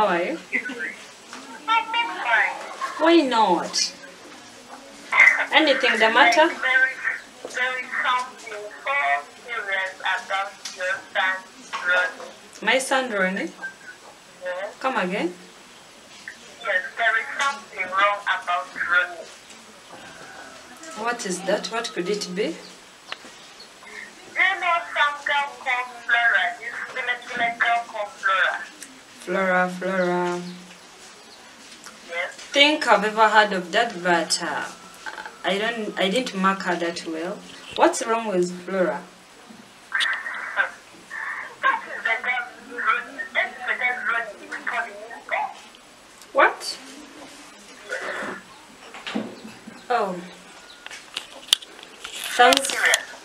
How are you? Why not? Anything the matter? There is, there is something so serious about your son, Ronney. My son Ronney. Yes? Come again. Yes, there is something wrong about Ronney. What is that? What could it be? Do you know some girl called Florah? This Filipino girl called Florah. Florah, Florah. Yes? Think I've ever heard of that, but uh, I don't. I didn't mark her that well. What's wrong with Florah? That is the girl Ronney. That is the girl Ronney is calling me for. What? Oh. Thanks.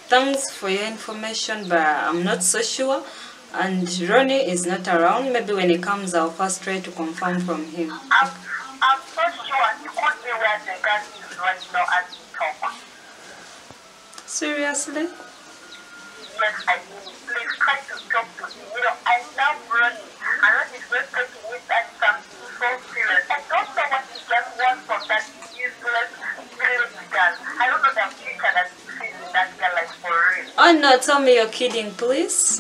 Thanks for your information, but I'm not so sure. And Ronney is not around. Maybe when he comes, I'll first try to confirm from him. I'm, I'm so sure you could be where the girl is right now as we talk. Seriously? Yes, I do. Please try to talk to him. You know, I love Ronney. I know he's not taking it something so serious. I don't know what he just wants from that useless little girl. I don't know the future that he sees in that girl like for real. Oh no, tell me you're kidding, please.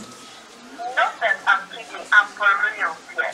Not that I'm kidding, I'm for real here.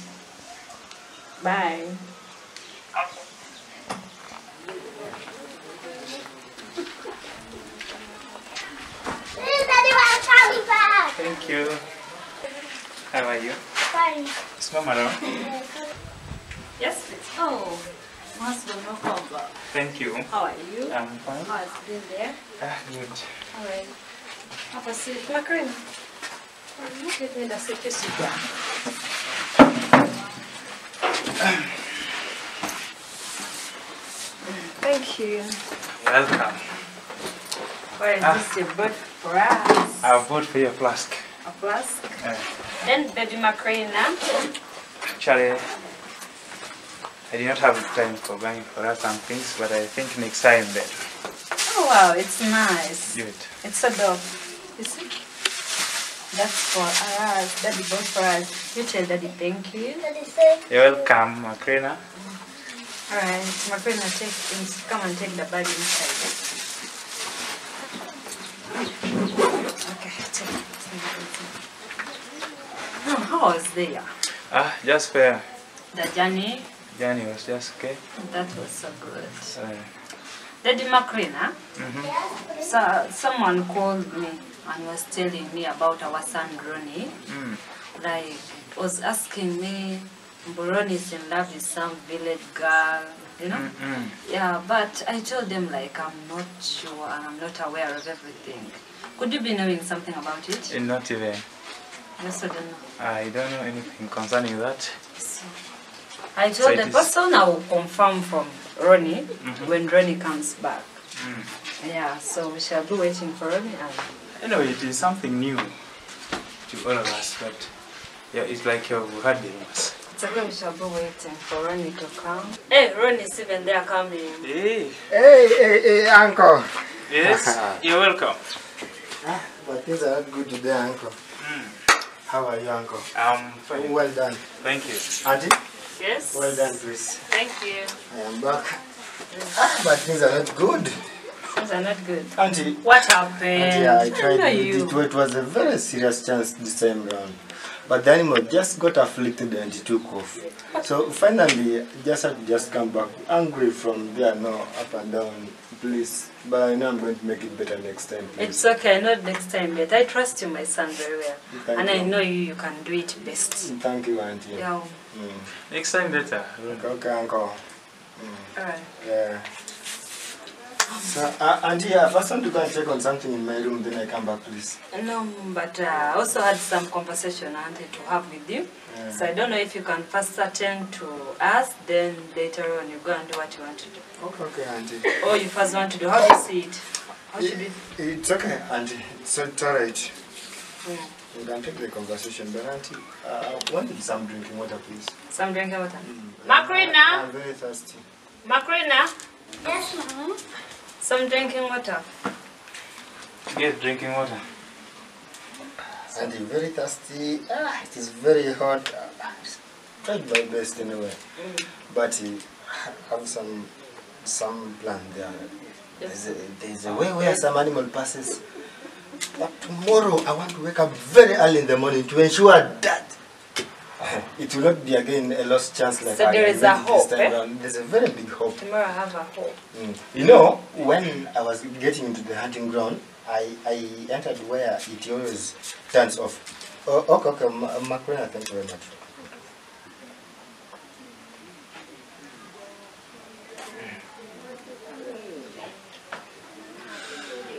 Bye. Okay. Thank you. How are you? Fine. Simama down. Yes, please. Oh, husband, no problem. Thank you. How are you? I'm fine. How has been there? Ah, good. Alright. Have a seat, Macarena. Give me the seat, you sit down. Thank you. Welcome. Where is Ah. this you bought for us? I've bought for your flask. A flask. Uh, Then baby Macarena. actually, I did not have time for buying for us some things, but I think next time then. Oh wow, it's nice. Good. It's a dog. You see? That's for us. Daddy bought for us. You tell daddy thank you. You're welcome, Macrina. Alright, Macarena, take ins- come and take the bag inside. Okay, take it. how was there? Ah, just fair. The journey, Journey was just okay. that was so good. Uh, Daddy Macarena, mhm. so, someone called me and was telling me about our son Ronney. mm. like was asking me Boroni is in love with some village girl, you know? Mm-mm. Yeah, but I told them like I'm not sure and I'm not aware of everything. Could you be knowing something about it? Eh, Not even. Yes, I also don't know. I don't know anything concerning that. So, I told So the is- person I will confirm from Ronney Mhm. when Ronney comes back. Mm. Yeah, so we shall be waiting for Ronney and Anyway, it is something new to all of us, but yeah, it's like you've heard the news. It's okay, we shall be waiting for Ronney to come. Hey, Ronney's even there coming. Hey, Hey, hey, hey, uncle. yes, you're welcome. Ah, but things are not good today, uncle. Mm. How are you, uncle? I'm fine. Well done. Thank you. Auntie, Yes? well done, please. Thank you. I am back. Ah, but things are not good. Things are not good. Auntie, What happened? auntie I tried. It, it, it was a very serious chance this time round. But the animal just got afflicted and it took off. So finally, just had to just come back angry from there, no, up and down, please. But I know I'm going to make it better next time, please. It's okay, not next time, but I trust you, my son, very well. Thank and I know you, you can do it best. Thank you, auntie. Yeah, Mm. Next time better. Okay, okay, uncle. Mm. alright. Yeah. So, uh, Auntie, yeah, first want to go and check on something in my room, then I come back, please. No, but uh, I also had some conversation I wanted to have with you. Yeah. So I don't know if you can first attend to us, then later on you go and do what you want to do. Okay, okay, Auntie. Or you first want to do, how do you see it? How should we? It's okay, Auntie. It's, it's all right. Mm. You can take the conversation, but Auntie, uh, I want some drinking water, please. Some drinking water. Macarena? I'm very thirsty. Macarena? Yes, ma'am. Some drinking water. Get drinking water. Auntie, very thirsty. Ah, it is very hot. Ah, tried my best anyway. But uh, I have some some plan there. There's a, there's a way where some animal passes. But tomorrow I want to wake up very early in the morning to ensure that it will not be again a lost chance like So I there is a this hope, time eh? around. There's a very big hope. Tomorrow I have a hope. Mm. You know, when I was getting into the hunting ground, I, I entered where it always turns off. Oh, okay, okay, Ma- Macarena, thank you very much.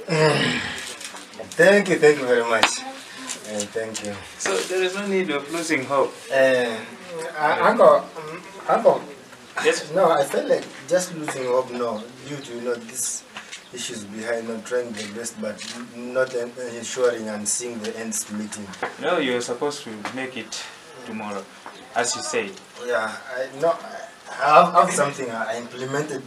Mm. Thank you, thank you very much. Uh, thank you. So there is no need of losing hope. Uh, uncle, uncle, Yes. no, I felt like just losing hope now due to you know these issues behind not trying the best but not en- ensuring and seeing the ends meeting. No, you're supposed to make it tomorrow, as you said. Yeah, I no, I have, have something I implemented.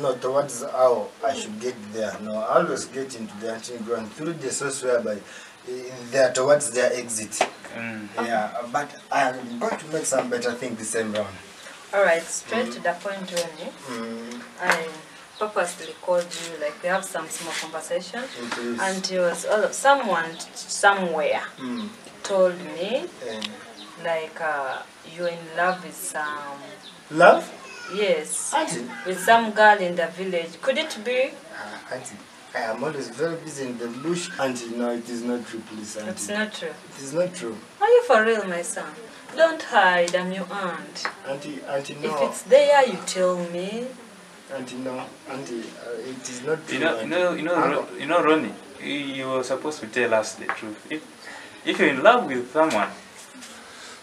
No, towards how I should get there. No, I always get into the hunting ground through the source whereby eh, they are towards their exit. Mm. Yeah, but I'm going to make some better thing this time round. Alright, straight to the point, Ronney. Mm, I purposely called you, like we have some small conversation. it is. And it was all someone somewhere Mm, told me like uh, you're in love with some love? yes Auntie? with some girl in the village. Could it be? Uh, auntie, I am always very busy in the bush. Auntie, no, it is not true, please, auntie. It's not true. It is not true. Are you for real, my son? Don't hide, I'm your aunt. Auntie, auntie, no. If no. it's there, you tell me. Auntie, no. Auntie, uh, it is not true. You know, you know, you know, Ro- you know, Ronney. You you were supposed to tell us the truth. If if you're in love with someone,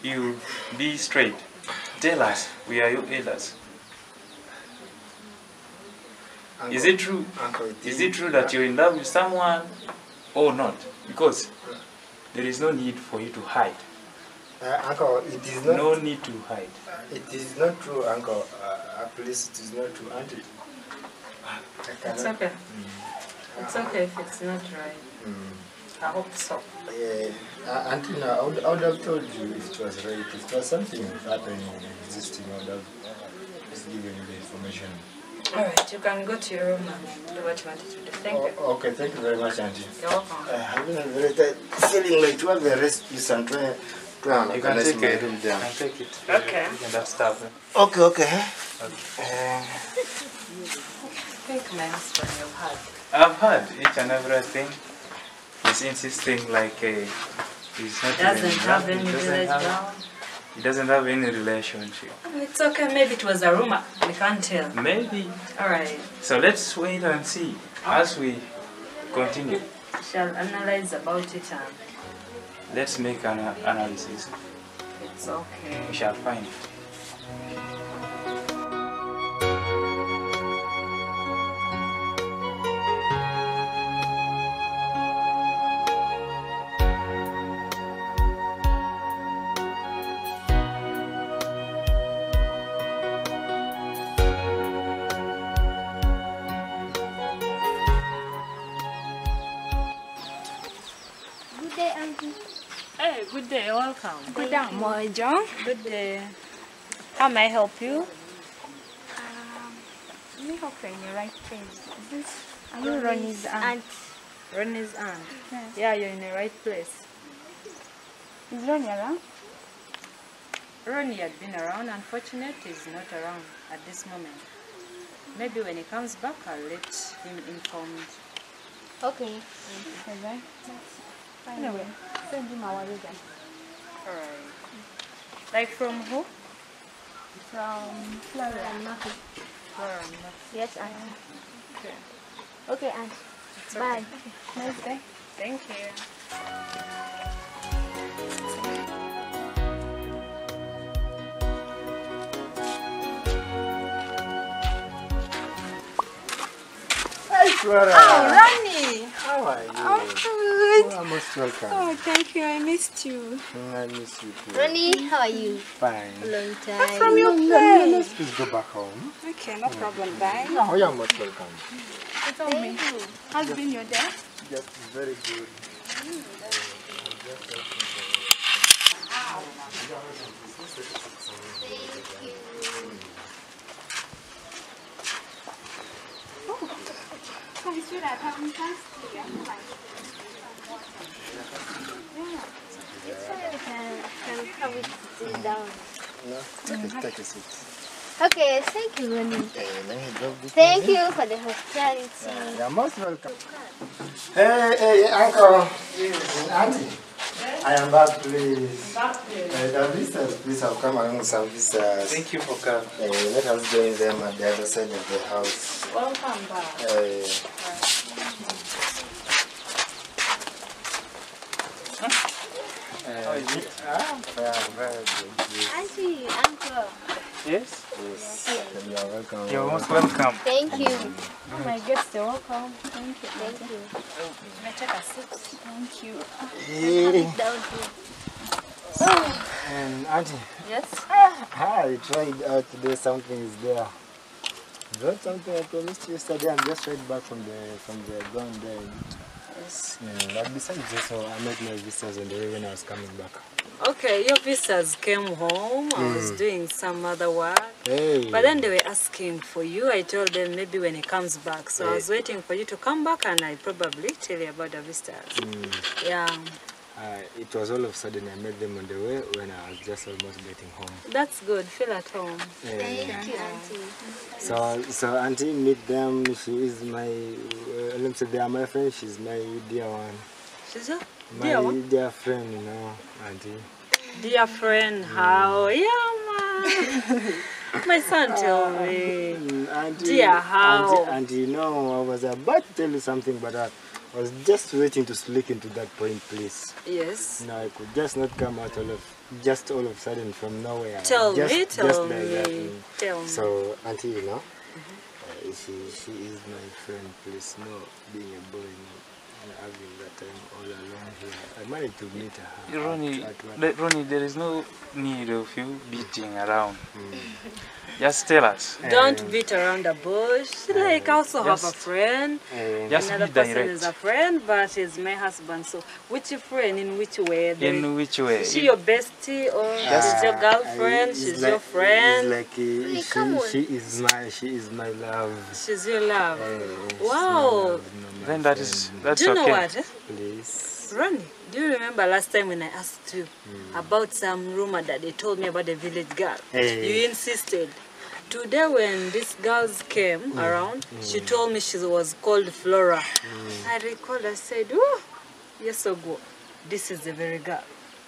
you be straight. Tell us. We are your elders. Uncle, Is it true? Uncle, Is it true that you're in love with someone or not? Because there is no need for you to hide. Uh, uncle, it is not. No need to hide. It is not true, uncle. Uh, uh, please, it is not true, auntie. It's cannot. okay. It's okay if it's not right. Mm. I hope so. Yeah, uh, auntie, no, I would, I would have told you if it was right. If it was something happening, existing, I would have just given you the information. Alright, you can go to your room and do what you wanted to do. Thank you. Oh, okay, thank you very much, auntie. You're welcome. I have been very tired, feeling like to have a rest, please, and try, try and You can take it. room You there. can take it. Okay. You can just stop. eh? Okay, okay. Uh, I think my husband you've had. I've heard each and everything. He's insisting like uh, he's not Doesn't in have any doesn't village have- girl. He doesn't have any relationship. Oh, it's okay, maybe it was a rumor. We can't tell. Maybe. Alright, So let's wait and see as we continue. shall analyze about it and Let's make an uh, analysis. it's okay. We shall find good day, welcome. Good day, Mojo. Good day. How may I help you? Um, we hope you're in the right place. Is this are you Ronney's aunt? Ronney's aunt. Yes. Yeah, you're in the right place. Is Ronney around? Ronney had been around, unfortunately he's not around at this moment. Maybe when he comes back, I'll let him inform you. Okay. Alright. Fine. Anyway. Send him our reason. Alright. Like from who? From Florah and Market. From Yes, Auntie. Okay. Okay, and bye. Okay. Nice day. Thank you. Hi, Florah. Oh, Ronney! How are you? I'm good. You are most welcome. Oh, thank you. I missed you. Mm, I miss you too. Ronney, how are you? Fine. Long time. From your Let's place. please go back home. Okay, no problem. Mm. Bye. No, you are most welcome. Tell me, how's been your day? Just very good. Oh, Okay, thank you, Ronney. Thank you for the hospitality. You are most welcome. Hey, hey, uncle. Auntie. I am back, please. Uh, the visitors, please have come along with some visitors. Thank you for coming. Uh, let us join them at the other side of the house. Welcome back. Uh, How is it? ah, yeah, very good. Auntie, uncle, Yes. Yes, you are welcome. You're most welcome. thank you. Oh, my guests are welcome. Thank you. Thank you. May I take a seat? Thank you. Hey, Down here. and Auntie, Yes? I tried out today. Something is there. Brought something I promised you yesterday. I'm just right back from the from the ground there. Yes. Mm, but besides this, uh, I met my visitors on the way when I was coming back. Okay, your visitors came home. I was doing some other work. Hey. But then they were asking for you. I told them maybe when he comes back. So I was waiting for you to come back and I probably tell you about the visitors. Yeah, Uh, it was all of a sudden I met them on the way when I was just almost getting home. that's good. Feel at home. Thank you, Auntie. so, so auntie, meet them. She is my, uh, let me say, they are my friend. She's my dear one, She's your my dear dear friend. You know, auntie. Dear friend, how? Yeah, man. My son told me. Mm, auntie, Dear, how? Auntie, auntie, you know, I was about to tell you something, but I was just waiting to speak into that point, please. Yes. No, I could just not come out all of, just all of a sudden from nowhere. Tell just, me, just tell like that. me, mm. tell me. So, auntie, you know, uh, she she is my friend. Please, no, being a boy, no, and having that time all alone here. I managed to meet her. Ronney, at, at Ronney, there is no need of you beating around. Mm. Just tell us. Don't beat around the bush. Like, I also have a friend. and Just Another be person direct. is a friend, but is my husband. So, which friend in which way? There In which way? Is she your bestie or she's your girlfriend? I- she's like- your friend? It's like uh, come on. she, she is my she is my love. she's your love. Eh, she's my Wow. love, no, Then that is friend. that's Do you know okay. what? eh? Please. Ronney, do you remember last time when I asked you about some rumor that they told me about the village girl? Hey. You insisted. Today when these girls came mm. around, mm. she told me she was called Florah. Mm. I recalled, I said, oh, yes, ago, this is the very girl.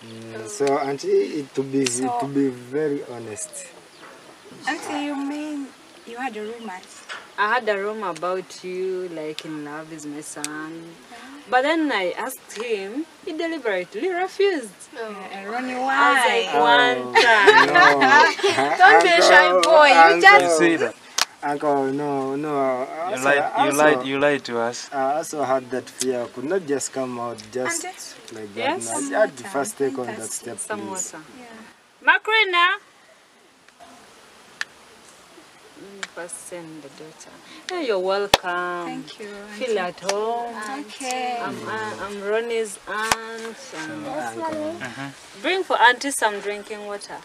Mm, so, auntie, it to be to be very honest. Auntie, you mean you had a rumors? I had a rumor about you, like in love is my son. But then I asked him, he deliberately refused. Uh, Ronney, I was why? like, one time. No. Don't be a shy boy. You You just see that? Uncle, no, no. I You lied. You also- lied. You lied to us. I also had that fear. I could not just come out just Auntie, like that. Yes? No, I had to first take on that step, Some please. water. yeah. Macrina! Let me first send the daughter. Hey, you're welcome. Thank you. Feel at home. Okay. I'm, uh, I'm Ronnie's aunt. And Uncle. bring for auntie some drinking water.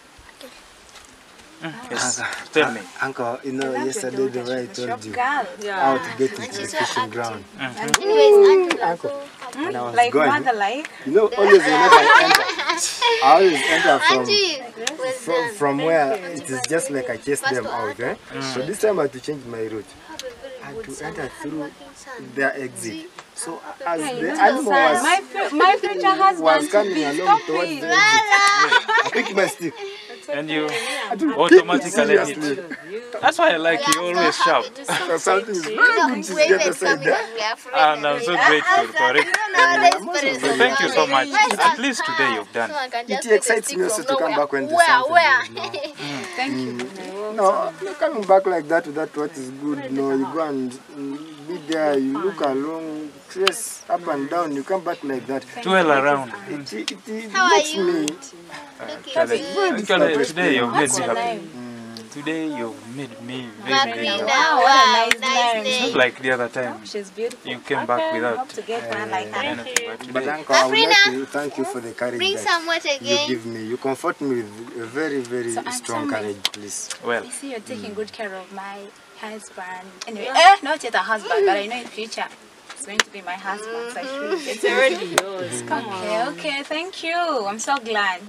Yes. Tell me. Uncle, you know, yesterday the way I told you Girl. Yeah. how to get into the fishing ground. Anyways, Auntie Uncle, Lasso. when I was Like going, mother like. you know, always whenever I enter, I always enter from from, from where it is just like I chase them out. Eh? So this time I had to change my route. Had to enter through their exit. So as Hey, the you animal was, my, my future husband was coming be. along Stop towards the exit, I picked my stick. And you I automatically seriously. hit. You you. That's why I like you, always sharp. Something is You very good. She's we're got even to say coming that. and we are friends. And ah, I'm so grateful for it. Thank you so much. At least today you've done. It excites me also to come back when there's Where, something where? good, no. Thank you. No, you're coming back like that without what is good. No, you go and mm, be there, you look along, trace up and down, you come back like that. Twirl around. It, it, it, it How are you? me. Actually, actually, today you've made me happy. Today you've made me very, very Macrina, happy. Wow, what a nice nice name. name. Not like the other time. She's beautiful. You came back without Hope to get one like that. But But today, Uncle, I would like to thank you for the courage Bring that some water you give me. You comfort me with a very, very So, strong courage, please. well, I see you're taking good care of my husband. Anyway, eh, not yet a husband, but I know in future it's going to be my husband. So I should It's already yours. Come on. Okay, okay, thank you. I'm so glad.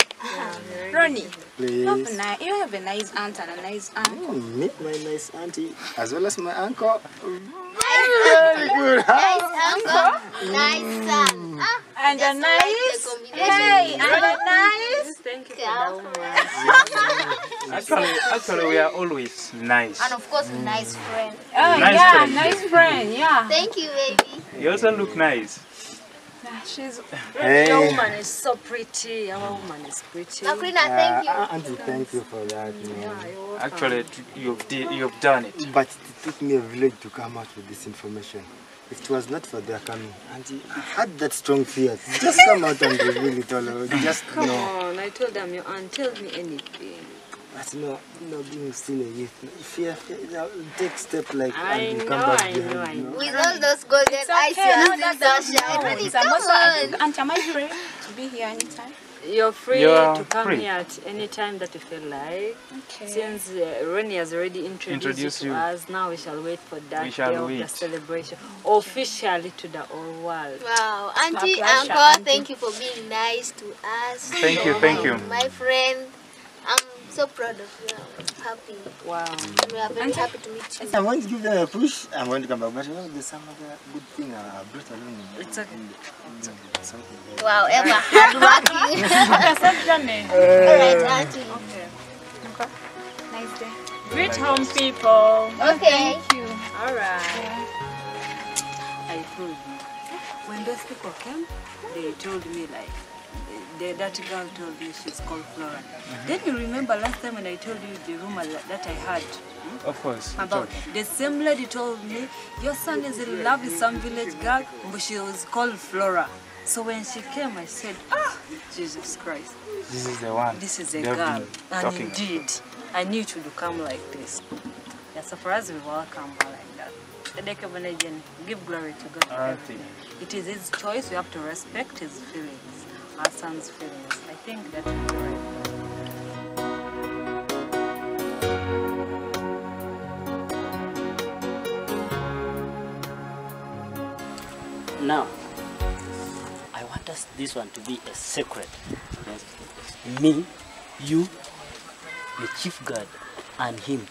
Ronney, you have, a Please. ni- you have a nice aunt and a nice uncle. Mm, Meet my nice auntie as well as my uncle. Very good. Nice uncle, nice son. Ah, And a Just like nice, hey, and a nice. Thank you for that woman. actually, actually, we are always nice. and of course, nice friend. Oh, Nice yeah, friend. nice friend, yeah. Thank you, baby. You also look nice. Yeah, She's Your Hey. woman is so pretty. Our woman is pretty. Macrina, thank you. Uh, auntie, thank you for that. man. Actually, you've you've done it. But it took me a village to come out with this information. If it was not for their coming, Auntie, I had that strong fear. Just come out and reveal it all. Just Come no. on, I told them, your aunt, tell me anything. But no, no being still yet. youth. Fear, fear. you know, Take step like I and know, come back I know, behind. I you know. With all those golden It's eyes, okay, you're that still that's so shy. Really, I'm come also, on. Aunt, am I free to be here anytime? You're free You are to come free. here at any time that you feel like. Okay. Since uh, Ronney has already introduced Introduce you to you. us, now we shall wait for that We shall day of the wait. celebration officially to the whole world. Wow, Auntie, pleasure, Uncle, thank you for being nice to us. Thank you, thank you. My friend, I'm so proud of you. I'm happy. Wow. We are very happy to meet you. I'm going to give them a push. I'm going to come back. But you know, there's some other good thing I brought along. It's okay. Something. Wow, Emma, hardworking. Uh, All right, Auntie. Okay. okay. Nice day. Greet home people. Okay. Thank you. All right. I told you. When those people came, they told me like, the, that girl told me she's called Florah. Then you remember last time when I told you the rumor that I had Of course. about the same lady told me your son is in love with some village girl, but she was called Florah. So when she came, I said, ah, Jesus Christ, This is the one. this is the they've girl. And indeed, I knew it would come like this. Yeah, so for us, we welcome her like that. Give glory to God. for Alright. everything. It is his choice. We have to respect his feelings, our son's feelings. I think that would be right. Now, I want us this one to be a secret. Me, you, the chief guard, and him,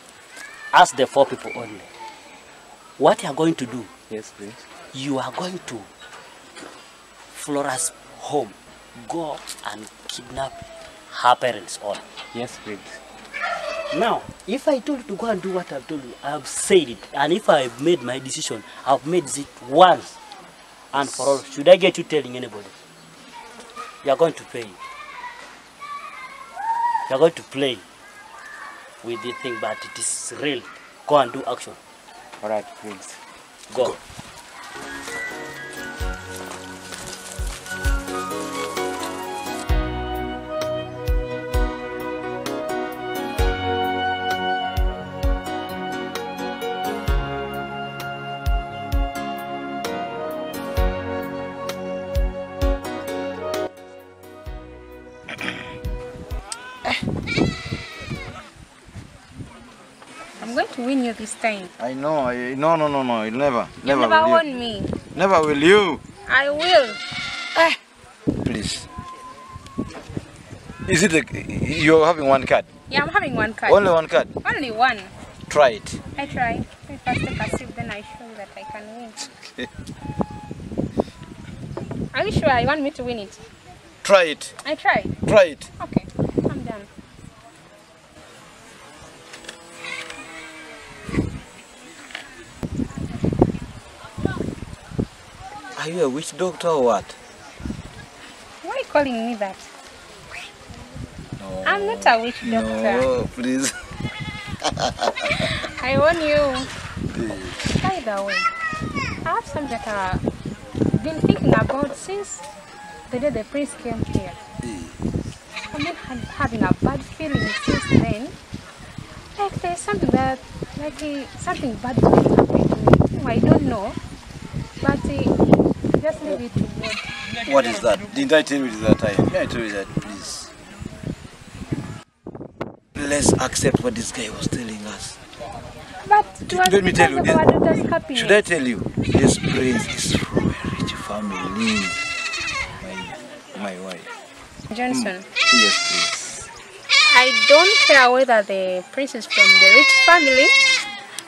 as the four people only. What you are going to do, Yes, please. you are going to Florah's home, go and kidnap her parents all. Yes, please. Now, if I told you to go and do what I've told you, I've said it. And if I've made my decision, I've made it once and for all. Should I get you telling anybody? You are going to pay. You are going to play with the thing, but it is real. Go and do action. All right, please. Go. I'm to win you this time. I know. I, no, no, no, no. You'll never. You Never, never will won me. Never will you. I will. Ah, please. Is it like you're having one card? Yeah, I'm having one card. Only one card. Only one. Try it. I try. I take a sip, then I show you that I can win. Are you sure you want me to win it? Try it. I try. Try it. Okay, Are you a witch doctor or what? Why are you calling me that? No. I'm not a witch doctor. No, please. I warn you. By the way, I have something that I've been thinking about since the day the prince came here. I've been ha- having a bad feeling since then. Like there's something that, like something bad is going to happen to me. I don't know, but eh, just leave it. What is that? Didn't I tell you that time? Didn't I tell you that, please? Let's accept what this guy was telling us. But Let me tell you because of our daughter's happiness. Should I tell you? This prince is from a rich family. My, my wife. Johnson. Hmm. Yes, please. I don't care whether the prince is from the rich family,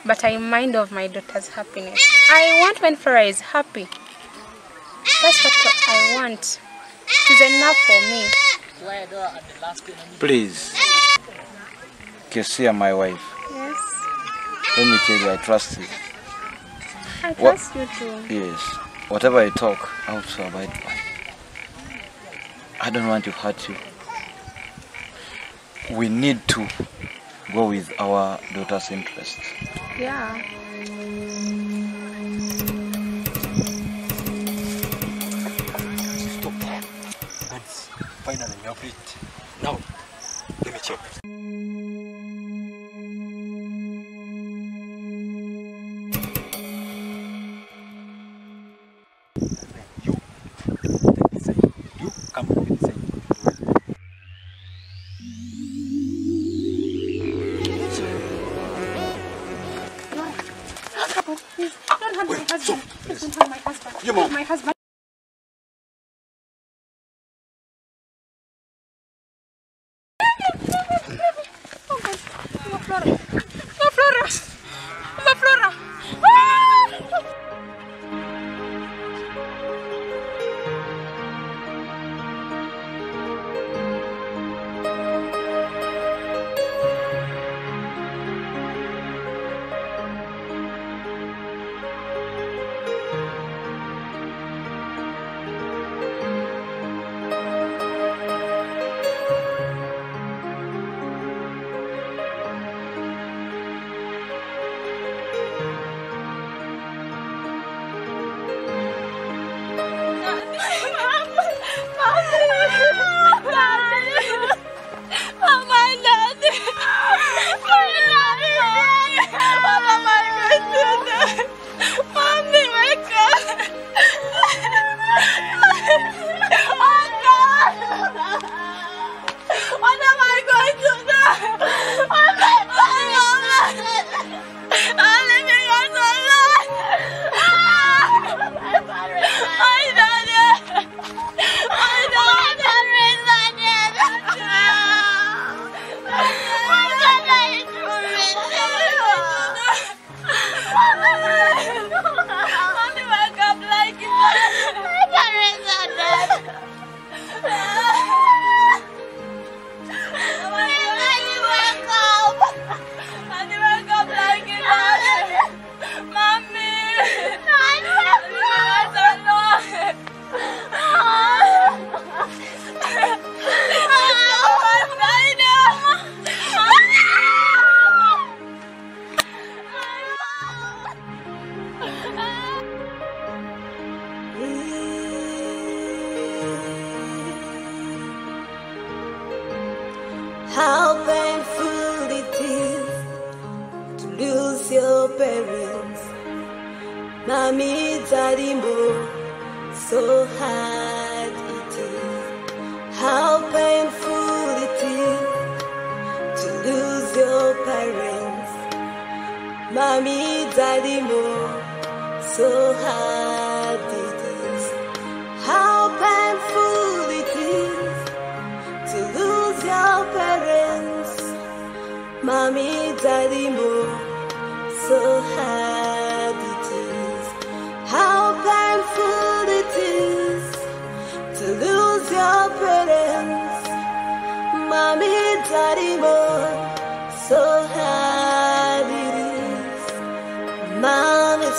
but I mind of my daughter's happiness. I want when Farah is happy. That's what I want. It is enough for me. Please. Kesia, my wife. Yes, Let me tell you, I trust you. I What- trust you too. Yes. Whatever I talk, I have to abide by. I don't want to hurt you. We need to go with our daughter's interest. Yeah. Finally you have it. Now, let me check. You, take this side. You come over this side. Don't hurt my husband. Don't hurt my husband. Don't mom. my husband.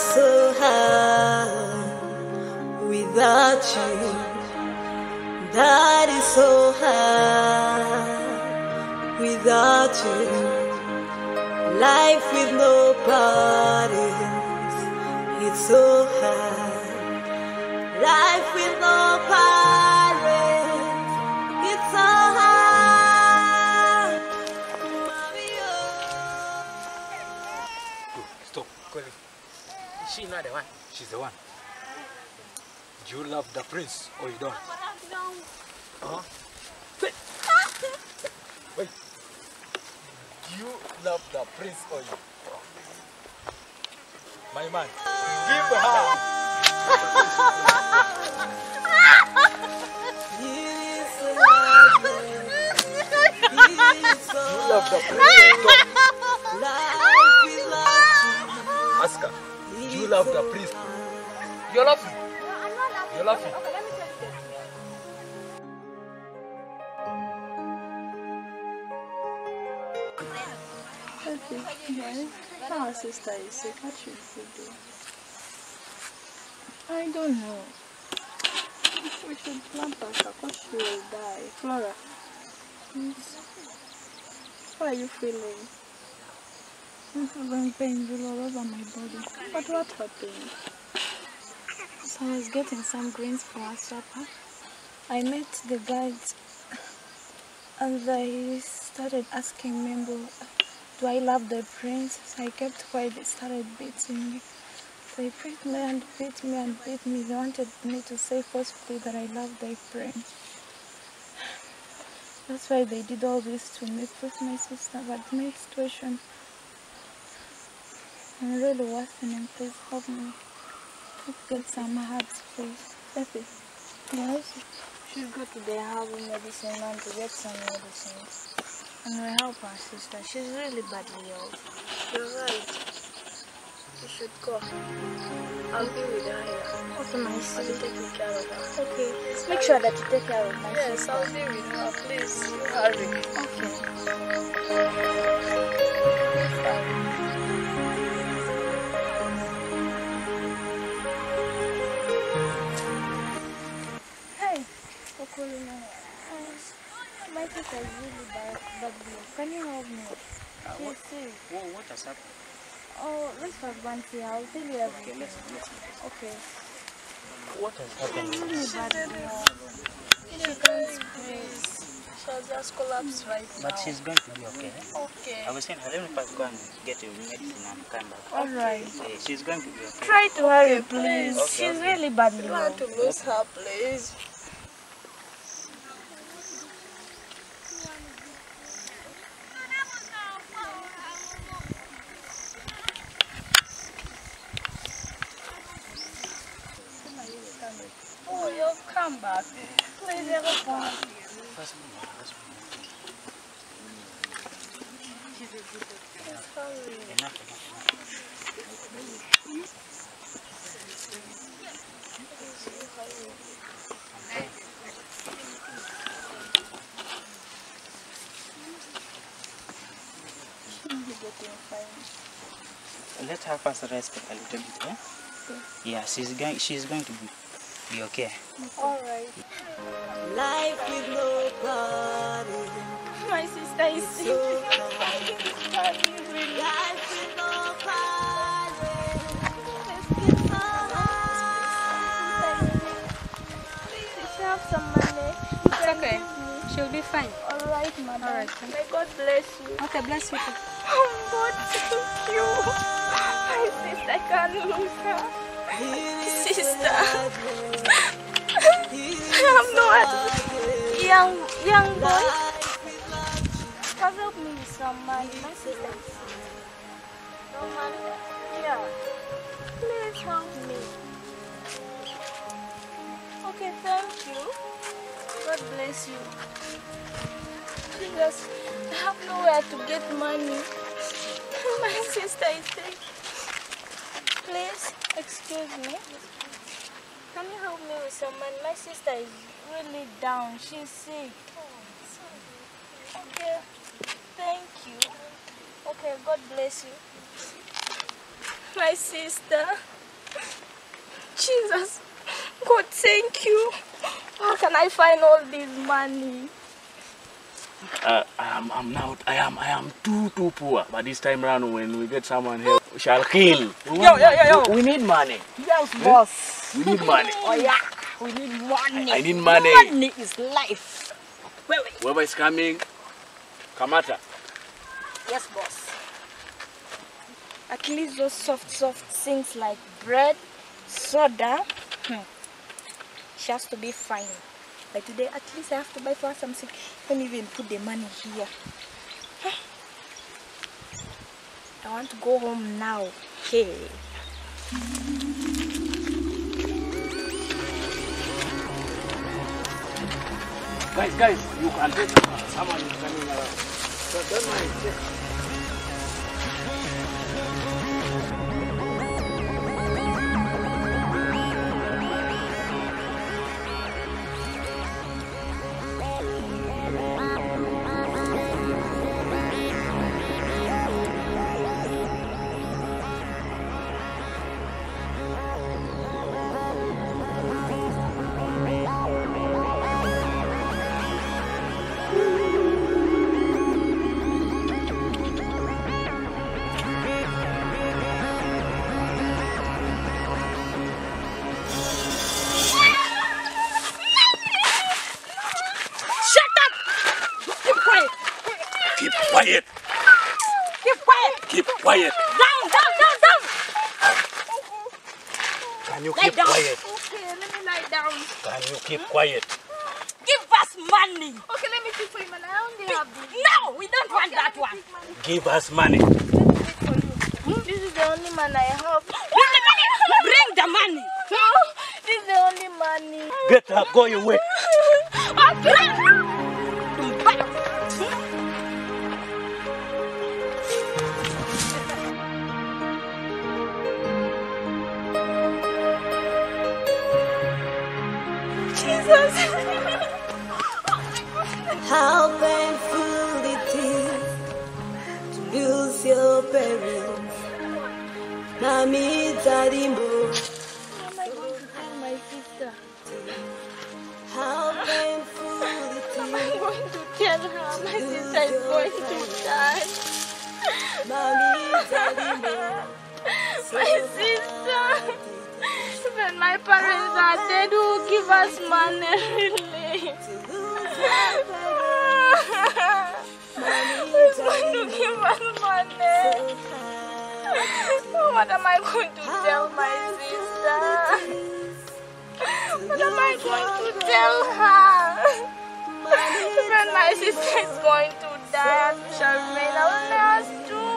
So hard. without you. That is so hard without you. Life with no parties, it's so hard. Life the one. Do you love the prince or you don't? Huh? Wait. Wait. Do you love the prince or you? My man, give her. You love the prince or you? Ask her. Do you love the prince? You're laughing. You're laughing. Okay, our sister is sick. What should we do? I don't know. We should plan Pastor because she will die. Florah, please. How are you feeling? I'm having pain all over my body. But what happened? So I was getting some greens for our supper. I met the guards and they started asking me, do I love the prince? So I kept quiet. They started beating me. They beat me and beat me and beat me. They wanted me to say forcefully that I love the prince. That's why they did all this to me, with my sister. But my situation, I'm really worsening. Please help me. Get some herbs, please. Effie. Yes? Should go to the herbal medicine man to get some medicines. And we help our sister. She's really badly ill. You're right. You should go. I'll be with her here. Okay, my sister. I'll be taking care of her. Okay. Make sure that you take care of my Yes, sister. I'll be with her. Please, you hurry. Okay. Okolina. Uh, my sister is really bad, badly. ill. Can you help me? She's sick. Whoa, what has happened? Oh, let's have one here. I'll tell you Okay, everything. let's let's. Okay. What has happened? She's happened? really badly ill. She can't breathe. She has just collapsed right now. But she's going to be okay. Okay. I was saying, let me first go and get your medicine and come back. Alright. Okay, she's going to be okay. Try to hurry, please. Okay, She's okay. really badly You want to lose her, please. Oh, you've come back. Please, have a phone. First, first, Sorry. enough, enough, enough. Let her first rest a little bit, eh? Yeah, she's going. She's going to be, be okay. Alright. Life with no parties. My sister is sick. So Life with She'll fine. Alright, madam. Alright. May God bless you. Okay, bless you. too. Oh, God, thank you. My sister can't lose her. Sister. I'm not. Young, young boy. Have help me with some money. My sister is. No money? Yeah. Please help me. Okay, thank you. God bless you. Jesus, I have nowhere to get money. My sister is sick. Please, excuse me. Can you help me with some money? My sister is really down. She's sick. Okay, thank you. Okay, God bless you. My sister. Jesus, God, thank you. How can I find all this money? Uh, I am, I'm now, I am, I am too, too poor. But this time round, when we get someone here, we shall kill. We, Yo, yo, yo, yo. we- we need money. Yes, Eh? boss. We need money. Oh yeah, we need money. I need money. Money is life. Wait, wait. Whoever is coming, Kamata. Yes, boss. At least those soft, soft things like bread, soda, hmm, she has to be fine. But today, at least I have to buy for something. Me even put the money here. Huh. I want to go home now. Okay. Guys, guys, you can take someone is coming around. So don't mind. Give us money. This is the only money I have. Bring the money. Bring the money. No, this is the only money. Get up, go your way. Will give money, really? Who's going to give us money? What am I going to tell my sister? What am I going to tell her? When my sister is going to die, and shall remain only us two.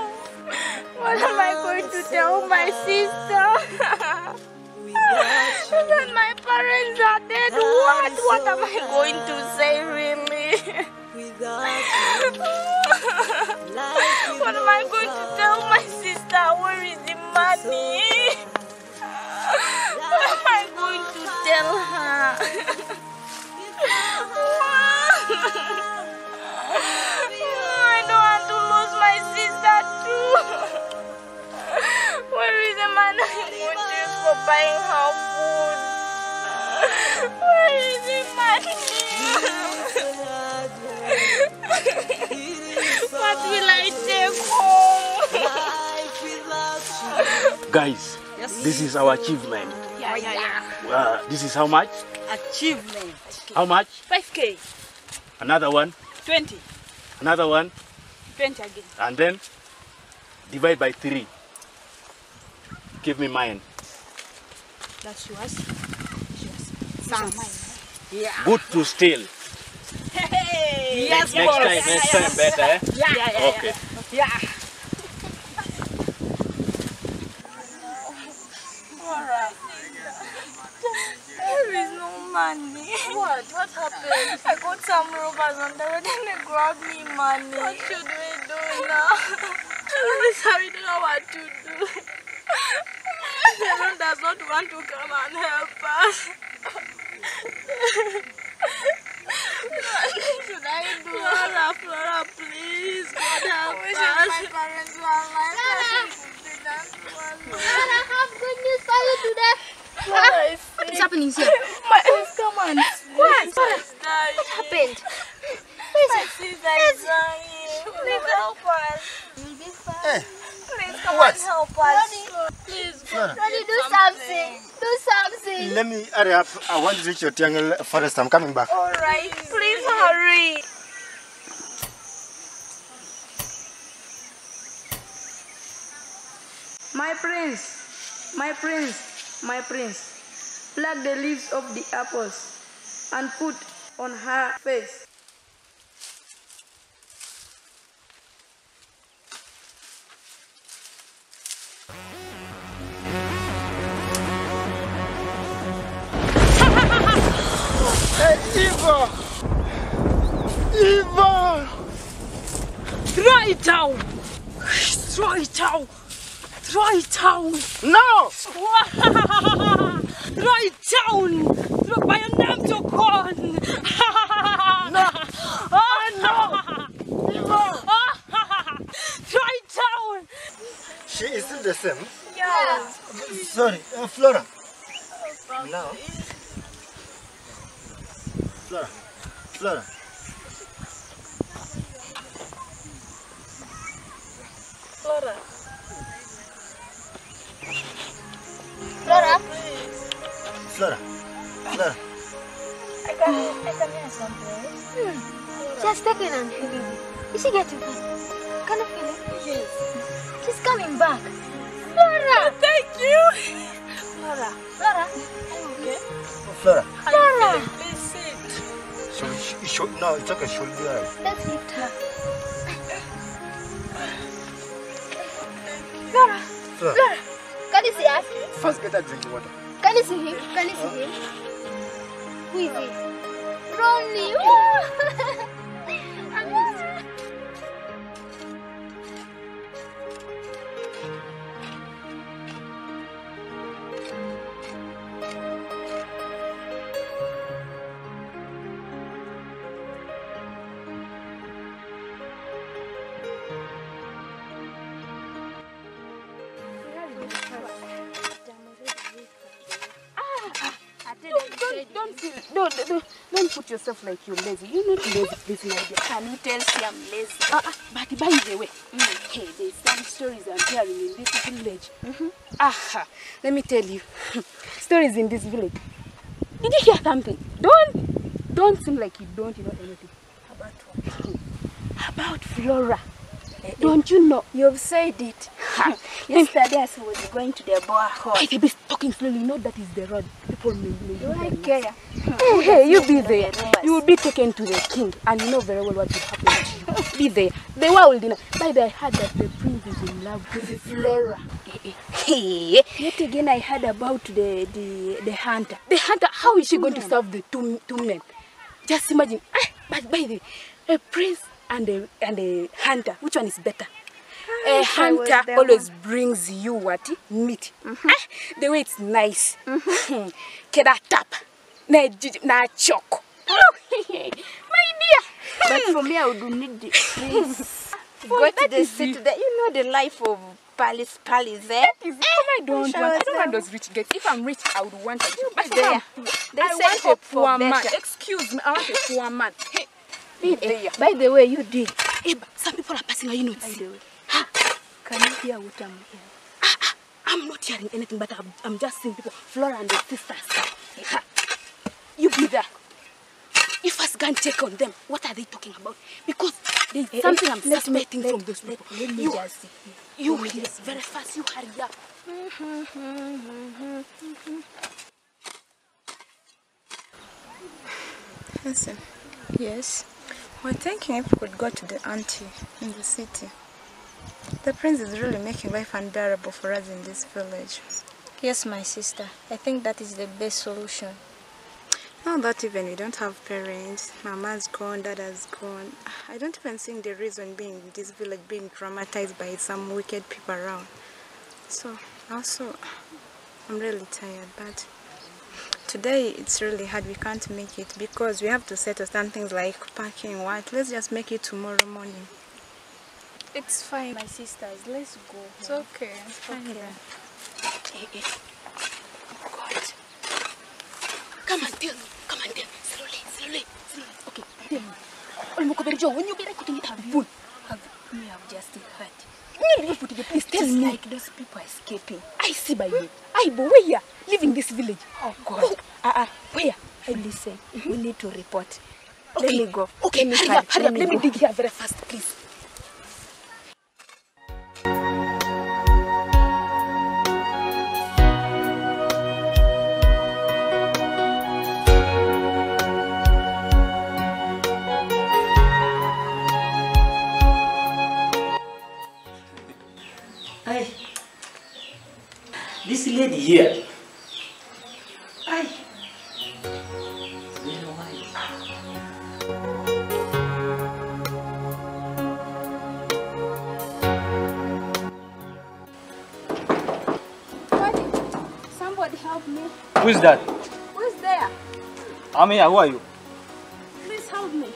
What am I going to tell my sister? when my parents are dead, what? What am I going to say, really? what am I going to tell my sister? Where is the money? What am I going to tell her? I don't want to lose my sister too. Where is the money I'm going to use for buying her food? Where is the money? what will I take home? Guys, this is our achievement. Yeah, yeah, yeah. Uh, this is how much? Achievement. How much? 5K. Another one, 20. another one, 20 again. and then divide by three. Give me mine. That's yours. Yours. Yeah. Good to steal. Hey. next, next time, next time better. Eh? Yeah, yeah, yeah. Okay. Yeah. Alright. There is no money. What? What happened? I got some robbers on the road and they grabbed me money. What should we do now? Sorry, don't know what to do. Everyone does not want to come and help us. what should I do? Florah, Florah, please, God help us. my parents were alive. Nothing could be done to us. I have good news for you today. What I see. What's happening here? My come on. What? What happened? My sister is dying. Please help us. We'll be fine. Eh. Please come What? and help us. Please, Florah. Daddy, do something. Do something. Let me hurry up. I want to reach your triangle forest. I'm coming back. All right. Please hurry. My prince, my prince, my prince, pluck the leaves of the apples and put on her face. Hey, Eva! Eva! Throw it down! Throw it down! Throw it down! No! Throw it down! Throw by your name to God! No! no! It down! She is the same. Yeah. Sorry, uh, Florah. Now. Florah. Florah. Florah. Florah. Florah. Florah. I can, I can hear something. Hmm. She has taken and feeling it. Is she getting better? Can you feel it? Yes. She's coming back. Florah! Thank you! Florah. Florah. Are you okay? Florah. Florah! So, she, she, no, it's. She'll be alright. Let's lift her. Florah. Florah. Can you see us? First, get her drinking water. Can you see him? Can you see him? Who is he? Ronney. Yourself like you're lazy. You're not lazy, please, my dear. Can you tell she I'm lazy? Uh, uh, but by the way, hey, there's some stories I'm hearing in this village. Ah, let me tell you, stories in this village. Did you hear something? Don't, don't seem like you don't know anything. About what? About Florah. Eh, eh. Don't you know? You've said it. Yesterday as I was going to the boa hole. Hey, baby, talking slowly. Know that is the road. People may, may Do I be care? Hey, hey, you be there. You will be taken to the king, and you know very well what will happen to you. Be there. The world will know. By the way, I heard that the prince is in love with Florah. Eh, hey, Yet again, I heard about the the the hunter. the hunter, how is she going to serve the two, two men? Just imagine. Ah, but by the way, a prince and a, and a hunter, which one is better? A I hunter always brings you what? Meat. Ah, the way it's nice. Mm-hmm. Keda tap. Na, na chok. Oh, My dear. But hmm. for me, I would need prince. For Go to the city. it. There, you know the life of Palace Palace eh? there. Is it? Eh, I don't want. I don't want those rich girls. If I'm rich, I would want a But there. if I'm They I say want a poor man. better. Excuse me, I want a poor man. Hey, be there. By the way, you did. Hey, some people are passing. Are you not? By the way, can you hear what I'm hearing? I'm not hearing anything, but I'm, I'm just seeing people. Florah and the sisters. Ha. You be there. You first go and check on them. What are they talking about? Because there's Eh, eh, something I'm let me- suspecting let- from those let- people. let me you, just see. you Let me see. very fast. You hurry up. Listen. Yes. We're thinking if we could go to the auntie in the city. The prince is really making life unbearable for us in this village. Yes, my sister. I think that is the best solution. Now that even we don't have parents, mama's gone, dada's gone. I don't even think the reason being in this village being traumatized by some wicked people around. So also, I'm really tired, but today it's really hard. We can't make it because we have to settle some things like packing. What? Let's just make it tomorrow morning. It's fine, my sisters. Let's go. It's okay. It's fine. Hey, hey. God. Come and tell me. Come and tell me. Slowly, slowly, slowly. Okay, tell me. Olmokobere Joe, when you get putting it have me have just heard. When you put it, please tell me. like those people escaping. I see by you. I but where? Leaving this village. Oh God. Ah ah. Where? Hey, listen, we need to report. Okay. Let me go. Okay, Let me hurry up, hurry up. Let me go. dig here very fast, please. This lady here. Hey. Very wise. Daddy, somebody help me. Who is that? Who's there? I'm here. Who are you? Please help me.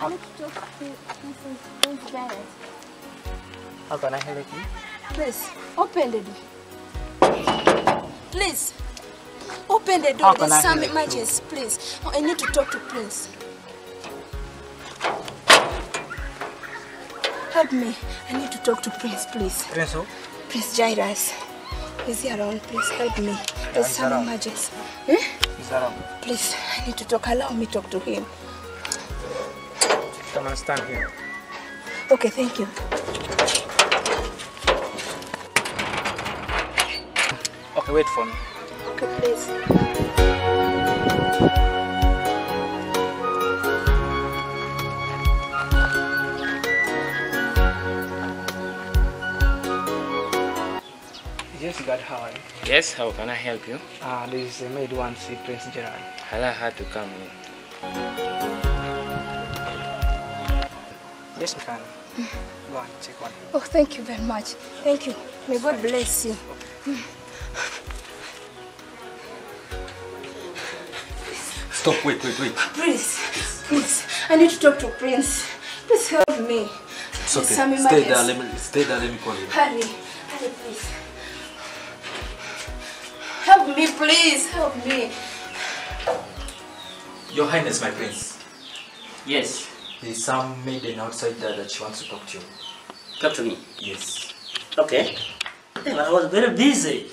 I need to talk to Mrs. Prince Janet. How can I help you? Please, open the door. Please, open the door. There's some emergency, please. Oh, I need to talk to Prince. Help me. I need to talk to Prince, please. Prince who? Prince Jairus. Is he around? Please help me. There's he's some around. emergency. Eh? He's around. Please, I need to talk. Allow me talk to him. Come and stand here. Okay, thank you. Wait for me. Okay, please. Yes, God, how are you? Yes, how can I help you? Uh, this is a maid one, see Prince Gerard. Hala had to come in. Yes, you can. Go and check on him. Oh, thank you very much. Thank you. May God bless you. Stop, wait, wait, wait. Ah, prince, please, I need to talk to Prince. Please help me. It's okay. Some Stay there. Let me stay there. Let me call you. Hurry, hurry, please. Help me, please. Help me. Your Highness, my prince. Yes. There's some maiden outside there that she wants to talk to you. Talk to me. Yes. Okay. Yeah, but I was very busy.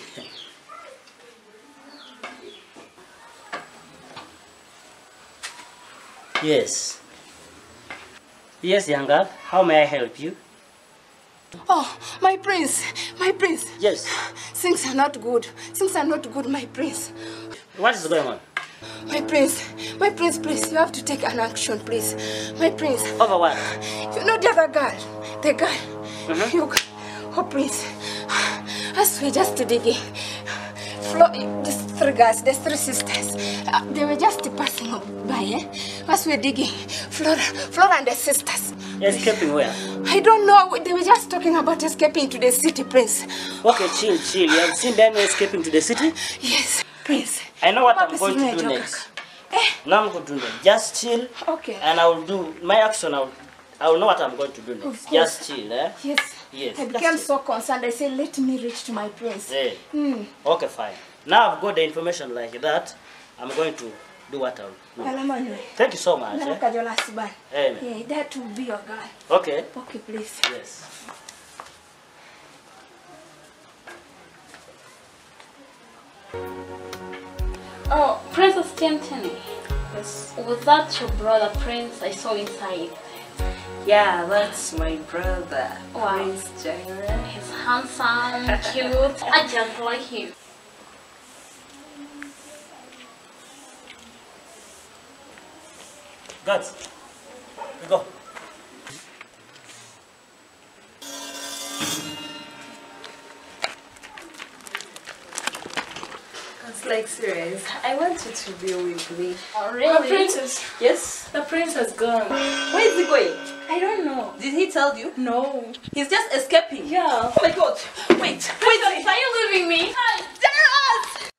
Yes. Yes, young girl. How may I help you? Oh, my prince, my prince. Yes. Things are not good. Things are not good, my prince. What is going on? My prince, my prince, please, you have to take an action, please. My prince. Over what? You know the other girl, the girl. Mhm. You, oh prince, as we're just digging, Flo, these three guys, these three sisters, uh, they were just passing by, eh? As we're digging, Florah, Florah and the sisters. Escaping where? I don't know. They were just talking about escaping to the city, Prince. Okay, chill, chill. You have seen them escaping to the city? Yes, Prince. I know what What I'm going to do next. Now I'm going to do next. Just chill. Okay. And I will do my action. I will, I will know what I'm going to do next. Just chill, eh? Yes. Yes. I became so concerned. I said, let me reach to my prince. Eh. Hmm. Okay, fine. Now I've got the information like that. I'm going to do what I'll do. Alamanywe. Thank you so much. Eh? Nalakajola Siban. Amen. Yeah, that will be your guy. Okay. Okay, please. Yes. Oh, Princess Tiantini. Yes. Was that your brother Prince I saw inside? Yeah, that's my brother, Wow. Prince Jairus. He's handsome, cute. I just like him. Guards, we go. Like serious. I want you to be with me. Oh, really? princess. Yes? The prince has gone. Where is he going? I don't know. Did he tell you? No. He's just escaping. Yeah. Oh my god. Wait, wait. Princess, are you leaving me? Jairus!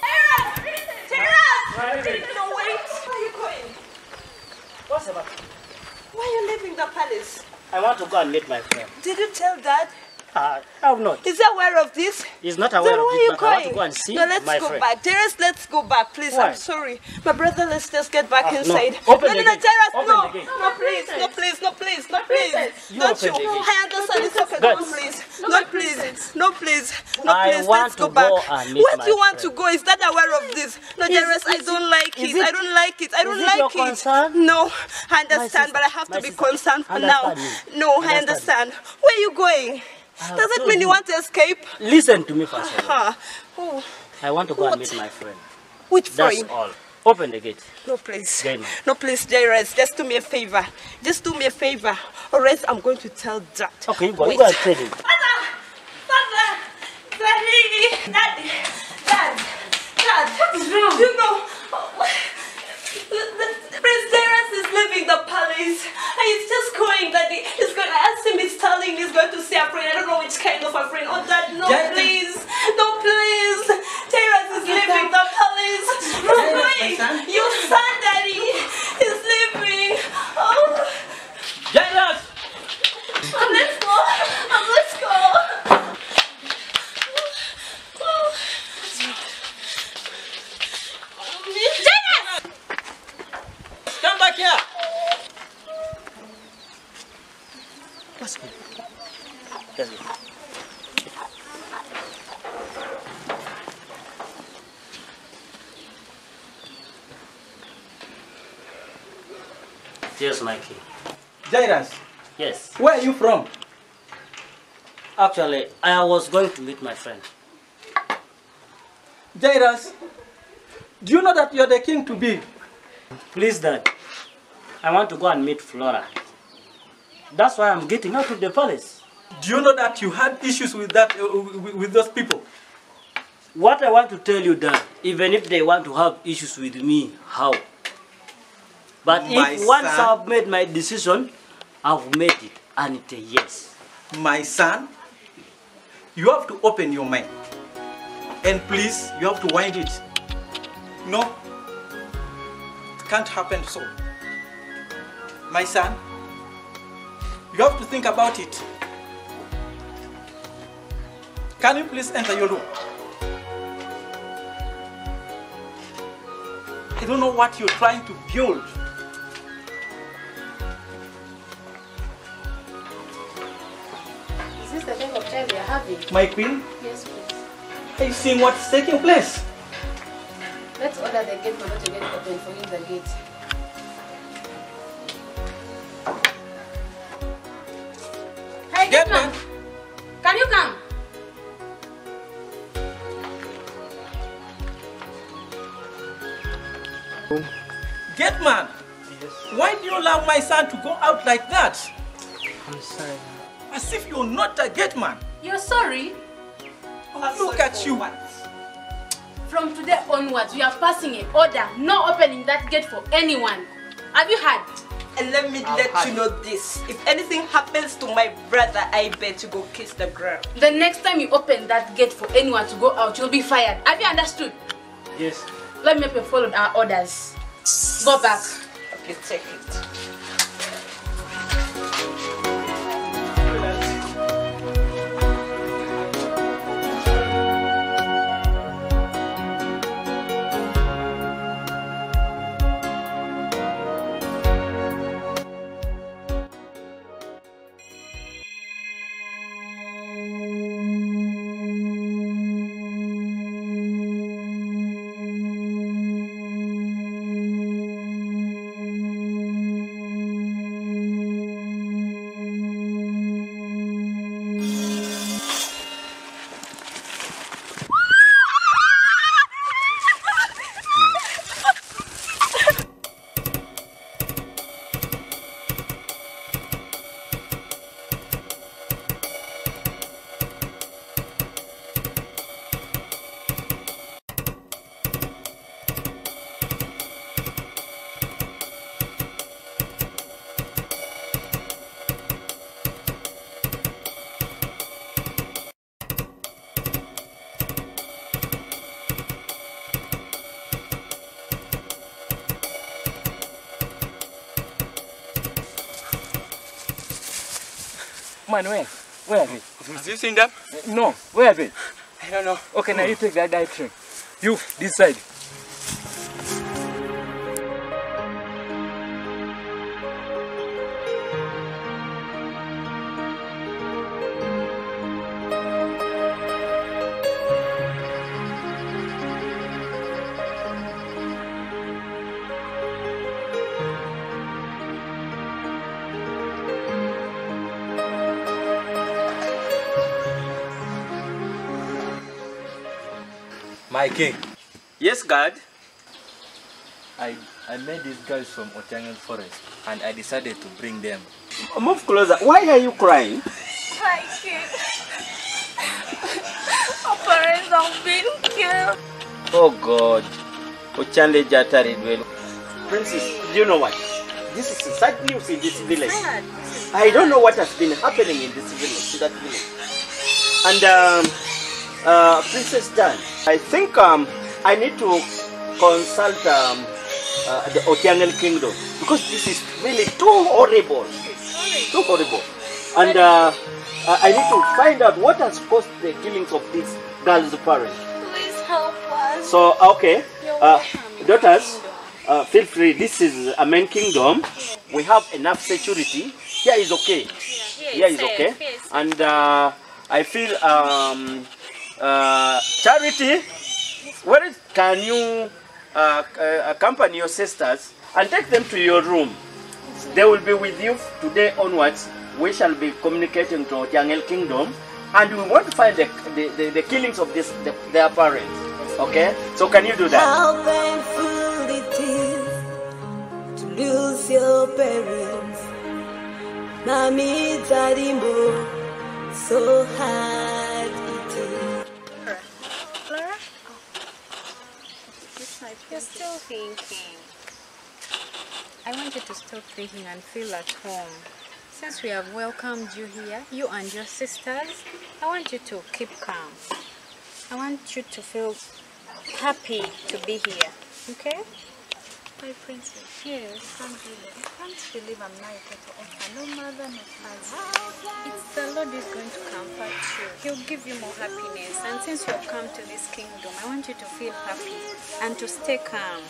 Jairus! Jairus! No, wait. Where are you going? What's the matter? Why are you leaving the palace? I want to go and meet my friend. Did you tell dad? Uh, I have not. Is he aware of this? He's not aware Then of where it, are you but I want to going? go and see no, let's my go friend. back. Jairus, let's go back, please. Why? I'm sorry. My brother, let's just get back no. inside. Open no, the no, no, gate. Jairus, Open no. the gate. No, please, no, please, no, please, no, please. You Don't you? the. I understand it's okay. No, please. No, please. No, please. No, please. want Let's go back. go and meet Where do you want to go? Is that aware of this? No, Is- I don't like it. it- I don't like it. I don't like it. No, I understand, but I have to be concerned for now. No, I Understand understand. Where are you going? Does it mean you you. want to escape? Listen to me first. all. Huh. I want to go What? and meet my friend. which That's friend? all. Open the gate. No, please. Jane. No, please, Jairus. Just do me a favor. Just do me a favor. Or else I'm going to tell Dad. Okay, you go. You Wait. go and tell him. Father! Daddy! Daddy! Dad! Dad! What is wrong? You know, Prince Jairus is leaving the palace. And he's just going that he- he's going to ask him, he's telling he's going to see a friend. I don't know which kind of a friend. Oh, Dad, no, Jairus. please. No, please. Jairus is leaving the palace. He's Jairus, my going. son. Your son, Daddy, is leaving. Oh. Jairus! Um, let's go. Um, let's go. Jairus! Come back here! Let's go. Let's go. Yes, Mikey. Jairus, Yes. where are you from? Actually, I was going to meet my friend. Jairus, do you know that you're the king to be? Please, Dad. I want to go and meet Florah. That's why I'm getting out of the palace. Do you know that you had issues with that uh, with, with those people? What I want to tell you, Dad, even if they want to have issues with me, how? But My if once I've made my decision, I've made it, and it's a yes. My son, you have to open your mind. And please, you have to wind it. No, it can't happen so. My son, you have to think about it. Can you please enter your room? I don't know what you're trying to build. My queen, Yes, please. are you seeing what's taking place? Let's order the gate for her to get open for him the gate. Hey, Get Gateman! Can you come? Gateman, why do you allow my son to go out like that? I'm sorry. As if you're not a gateman. You're sorry? Look at you. What? From today onwards, we are passing an order, no opening that gate for anyone. Have you heard? And let me let you know this. If anything happens to my brother, I bet you go kiss the ground. The next time you open that gate for anyone to go out, you'll be fired. Have you understood? Yes. Let me help you follow our orders. Go back. Okay, take it. Man, where? Where have you? Have you seen them? No, where have you? I don't know. Okay, now you hmm. take that train. You, this side. King. Yes, God. I I met these guys from Otiangel Forest and I decided to bring them. Move closer. Why are you crying? Hi, kid. Our parents have been killed. Oh God. Ochande Jatari Dwelu. Princess, do you know what? This is sad news in this village. I don't know what has been happening in this village, to that village. And um, uh, Princess Dan, I think um, I need to consult um, uh, the Otiangel Kingdom because this is really too horrible. Too horrible. And uh, I I need to find out what has caused the killings of these girls' parents. Please help us. So, okay, uh, daughters, uh, feel free. This is a main kingdom. We have enough security. Here is okay. Here is okay. And uh, I feel um, uh, charity. Where can you uh, uh, accompany your sisters and take them to your room? They will be with you today onwards. We shall be communicating to Tiangel Kingdom, and we want to find the, the, the, the killings of this the, their parents. Okay, so can you do that? How painful it is to lose your parents. Daddy, mo, so hard You're still thinking. I want you to stop thinking and feel at home. Since we have welcomed you here, you and your sisters, I want you to keep calm. I want you to feel happy to be here, okay? My princess. Yes. Can't believe, I can't believe I'm now able to offer no mother, no father. It's the Lord is going to comfort you. He'll give you more happiness. And since you have come to this kingdom, I want you to feel happy and to stay calm.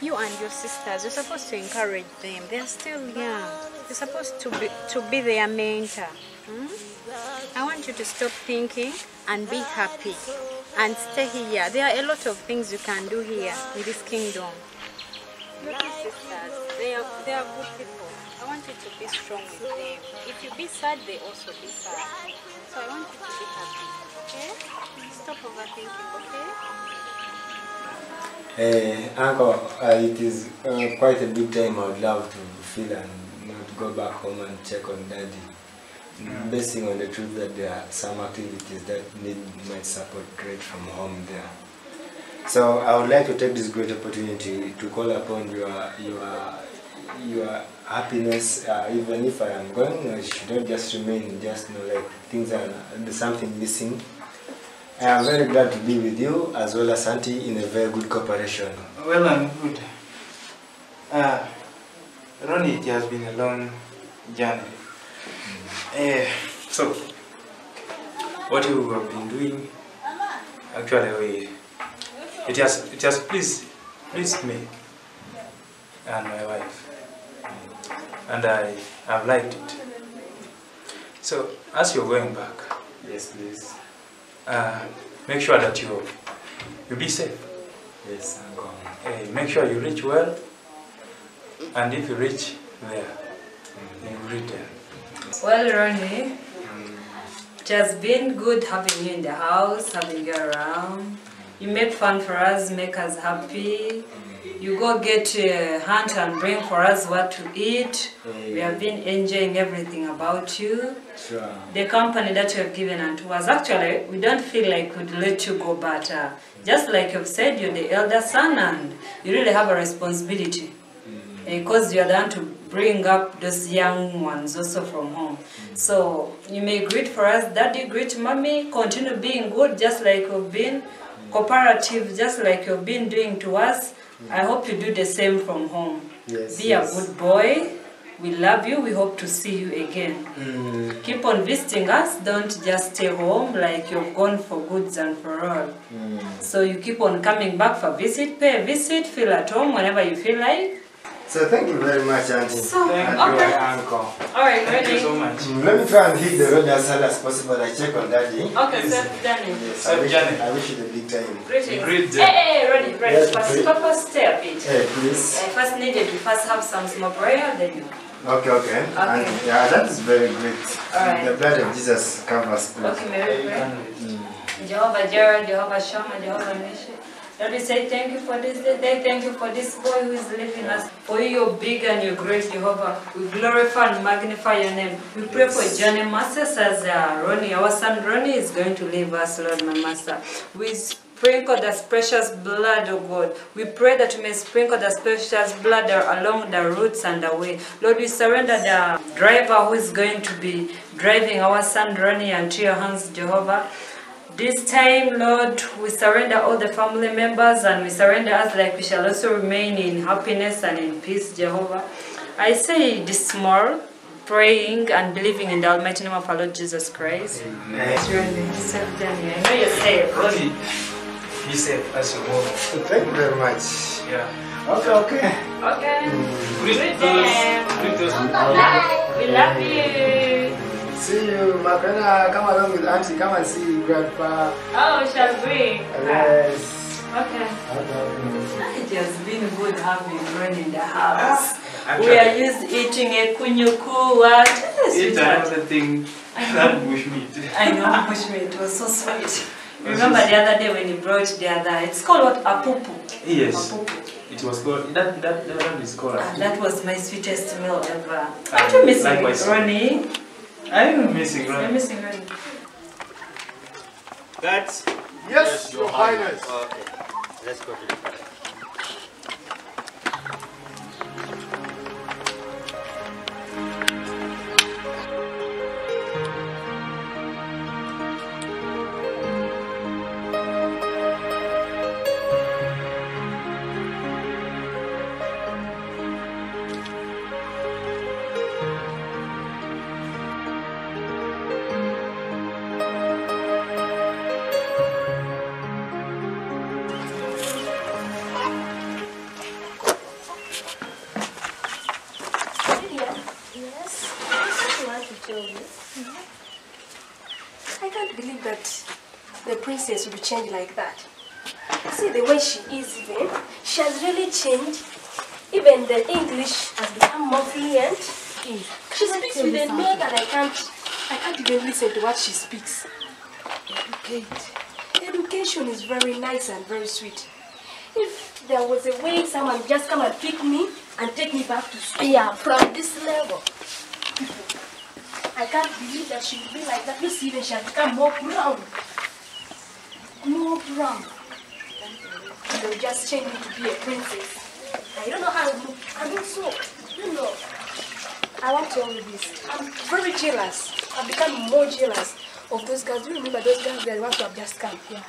You and your sisters, you're supposed to encourage them. They're still young. You're supposed to be to be their mentor. hmm? I want you to stop thinking and be happy and stay here. There are a lot of things you can do here in this kingdom. Your sisters, they are they are good people. I want you to be strong with them. If you be sad, they also be sad. So I want you to be happy. Okay? Stop overthinking, okay? Eh, uncle, uh, it is uh, quite a big time I would love to feel and not go back home and check on daddy. Mm. Basing on the truth that there are some activities that need my support right from home there. So I would like to take this great opportunity to call upon your your your happiness. Uh, even if I am going, I should not just remain just you know, like things are there's something missing. I am very glad to be with you as well as Auntie in a very good cooperation. Well and good. Uh, Ronney, it has been a long journey. Eh, so, what you have been doing, actually, we, it has it has pleased pleased me and my wife, and I have liked it. So, as you're going back, yes, please, uh, make sure that you you be safe. Yes, I'm going. Eh, make sure you reach well, and if you reach there, you return. Well, Ronney, it has been good having you in the house, having you around. You make fun for us, make us happy. You go get uh, hunt and bring for us what to eat. We have been enjoying everything about you. Sure. The company that you have given unto us. Actually, we don't feel like we'd let you go, but uh, just like you've said, you're the elder son and you really have a responsibility because you're the one to bring up those young ones also from home. So you may greet for us, daddy, greet mommy, continue being good just like you've been, cooperative just like you've been doing to us. I hope you do the same from home. Yes, Be yes. a good boy, We love you. We hope to see you again. Mm. Keep on visiting us. Don't just stay home like you've gone for goods and for all. Mm. So you keep on coming back for visit, pay a visit, feel at home whenever you feel like. So thank you very much, Auntie. So, Thank okay. you, uncle. All right, ready? Thank you so much. Mm, Let me try and hit the road as hard as possible. I check on Daddy. Okay, sir, Danny. Yes, I wish, I wish you the big time. Greetings. Great Hey, hey, ready, ready. Yes, First, please. Papa, stay a bit. Hey, please. I first needed to first have some small prayer, then you. Okay, okay. And yeah, that is very great. Alright. The blood of Jesus covers. please. Okay, may we pray? Mm. Jehovah Jireh, Jehovah Shammah, Jehovah Nissi. Lord, we say thank you for this day. Thank- you for this boy who is leaving us. For you, you're big and you're great, Jehovah. We glorify and magnify your name. We pray for Johnny Masters as uh, Ronney, our son Ronney, is going to leave us, Lord, my master. We sprinkle that precious blood, oh God. We pray that you may sprinkle that precious blood along the routes and the way. Lord, we surrender the driver who is going to be driving our son Ronney into your hands, Jehovah. This time, Lord, we surrender all the family members and we surrender us like we shall also remain in happiness and in peace, Jehovah. I say this small, praying and believing in the almighty name of our Lord Jesus Christ. It's really safe, Danny. I know you're safe. Ronney, be safe as you go. Thank you very much. Yeah. Okay, okay. Okay. Greet Greet those. them. Greet those. We love you. See you, my Makana. Come along with Auntie. Come and see Grandpa. Oh, shall we? Yes. Okay. Okay. It has been good having Ron in the house. actually. we are used to eating a kunyuku. What? Eat another thing. That bush meat. I know, push me. It was so sweet. Remember the other day when you brought the other, it's called what? Apupu. Yes. It was called, that, that, that one is called. Ah, that was my sweetest meal ever. Ah, Aren't you missing likewise. it, Ronney? I am missing You're Ronney. missing Ronney. Guards? Yes, Your Highness. Okay, let's go to the palace. What she speaks. Educate. Education is very nice and very sweet. If there was a way someone just come and pick me and take me back to school yeah, from this level. I can't believe that she would be like that. You see, even she has become more brown. More brown. They'll just change me to be a princess. I don't know how to look. And also, you know, I want to you this. I'm very jealous. I've become more jealous of those girls. Do you remember those girls? The ones who have just come here.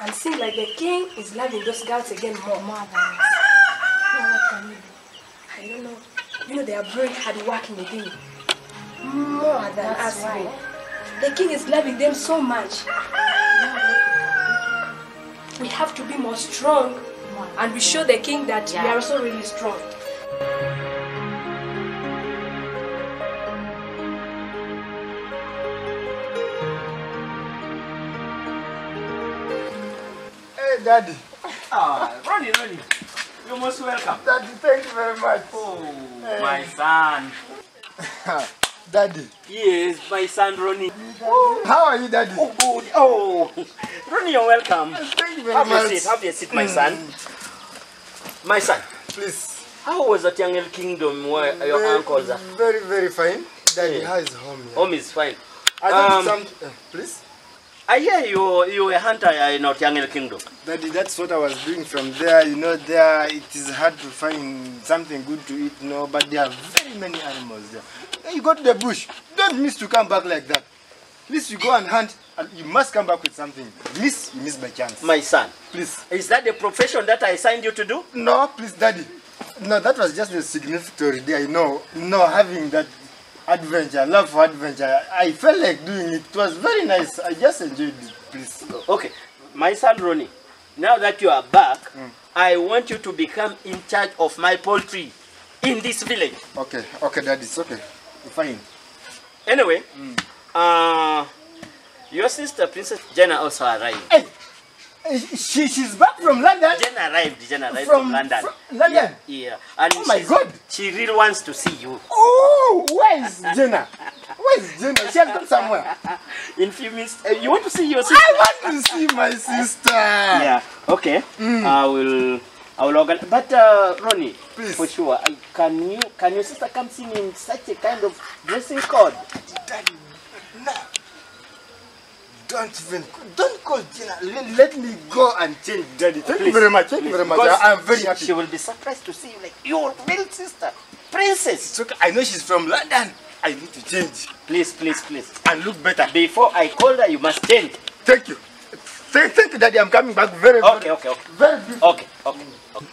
And seeing like the king is loving those girls again more. More than us. Now what can we do? I don't know. You know, they are very hardworking again. More than That's us. right. The king is loving them so much. We have to be more strong and we show the king that we are also really strong. Hey, Daddy. Ah, Ronney, Ronney. You're most welcome. Daddy, thank you very much. Oh, Hey. my son. Daddy. Yes, my son Ronney. How are you, Daddy? Oh, good. Oh, Ronney, you're welcome. Thank you very Have much. your seat. Have your seat, my son. My son. Please. How was that jungle kingdom where your Very- uncles are? Very, very fine. Daddy, Yeah. how is home? here? Home is fine. I think Um, some, uh, please. Ah, I hear you you a hunter uh, in our jungle kingdom. Daddy, that's what I was doing from there. You know, there it is hard to find something good to eat, no, but there are very many animals there. You go to the bush. Don't miss to come back like that. At least you go and hunt, and you must come back with something. Miss, you miss by chance. My son. Please. Is that the profession that I signed you to do? No, please, Daddy. no, that was just a signatory day. You know, No, having that adventure, love for adventure. I felt like doing it. It was very nice. I just enjoyed it. Please. Okay, my son Ronney, now that you are back, I want you to become in charge of my poultry in this village. Okay, okay, Daddy, it's okay. Fine. Anyway, uh, your sister Princess Jenna also arrived. She, she's back from London. Jen arrived. Jen arrived from, From- London. from London? Yeah, yeah. And Oh my God. She really wants to see you. Oh, where is Jenna? Where is Jenna? She has gone somewhere. In few minutes, uh, you want to see your sister? I want to see my sister. Yeah. Okay. I will. I will organize. But uh, Ronney, Please. for sure, I, can you can your sister come see me in such a kind of dressing code? Daddy. Don't even, don't call Jenna. Let, let me go and change, Daddy. Thank you very much. Thank you very much. I, am very she- happy. She will be surprised to see you like your real sister, princess. Okay. I know she's from London. I need to change. Please, please, please. And look better. Before I call her, you must change. Thank you. Thank, thank you, Daddy. I'm coming back very, very, Okay, okay, okay. very beautiful. Okay, okay. okay.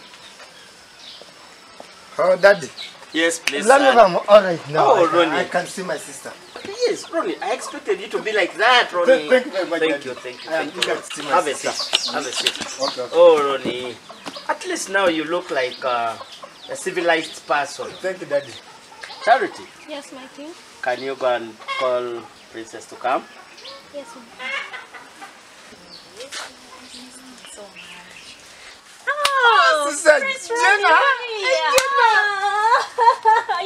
Oh, Daddy. Yes, please. Son. come. All right, now Oh, I, can. I can see my sister. Yes, Ronney. I expected you to be like that, Ronney. Thank you very much, Thank you, thank you, I am thank you. see my Have a seat. Have a seat. Okay, okay. Oh, Ronney. At least now you look like uh, a civilized person. Thank you, Daddy. Charity, Yes, my king. can you go and call Princess to come? Yes, ma. Oh, Sister Prince Jenna. Ronney.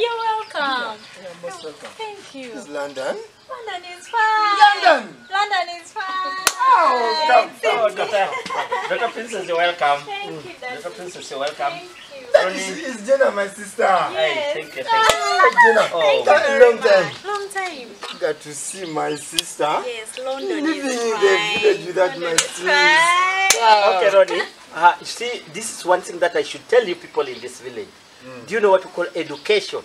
You're welcome. You're most welcome. Thank you. This is London. London is fine. London. London is fine. Oh, come, Oh, Doctor, Doctor Princess, you're welcome. Thank you, mm. Daddy. Doctor Princess, you're welcome. That is, is Jenna, my sister. Hey, thank you, thank you. Ah, hey, Jenna. Oh. Thank you long time. Long time. Got to see my sister. Yes, London Living is in fine. the village without my sister. Ah, okay, Ronney. Uh, you see, this is one thing that I should tell you people in this village. Do you know what we call education?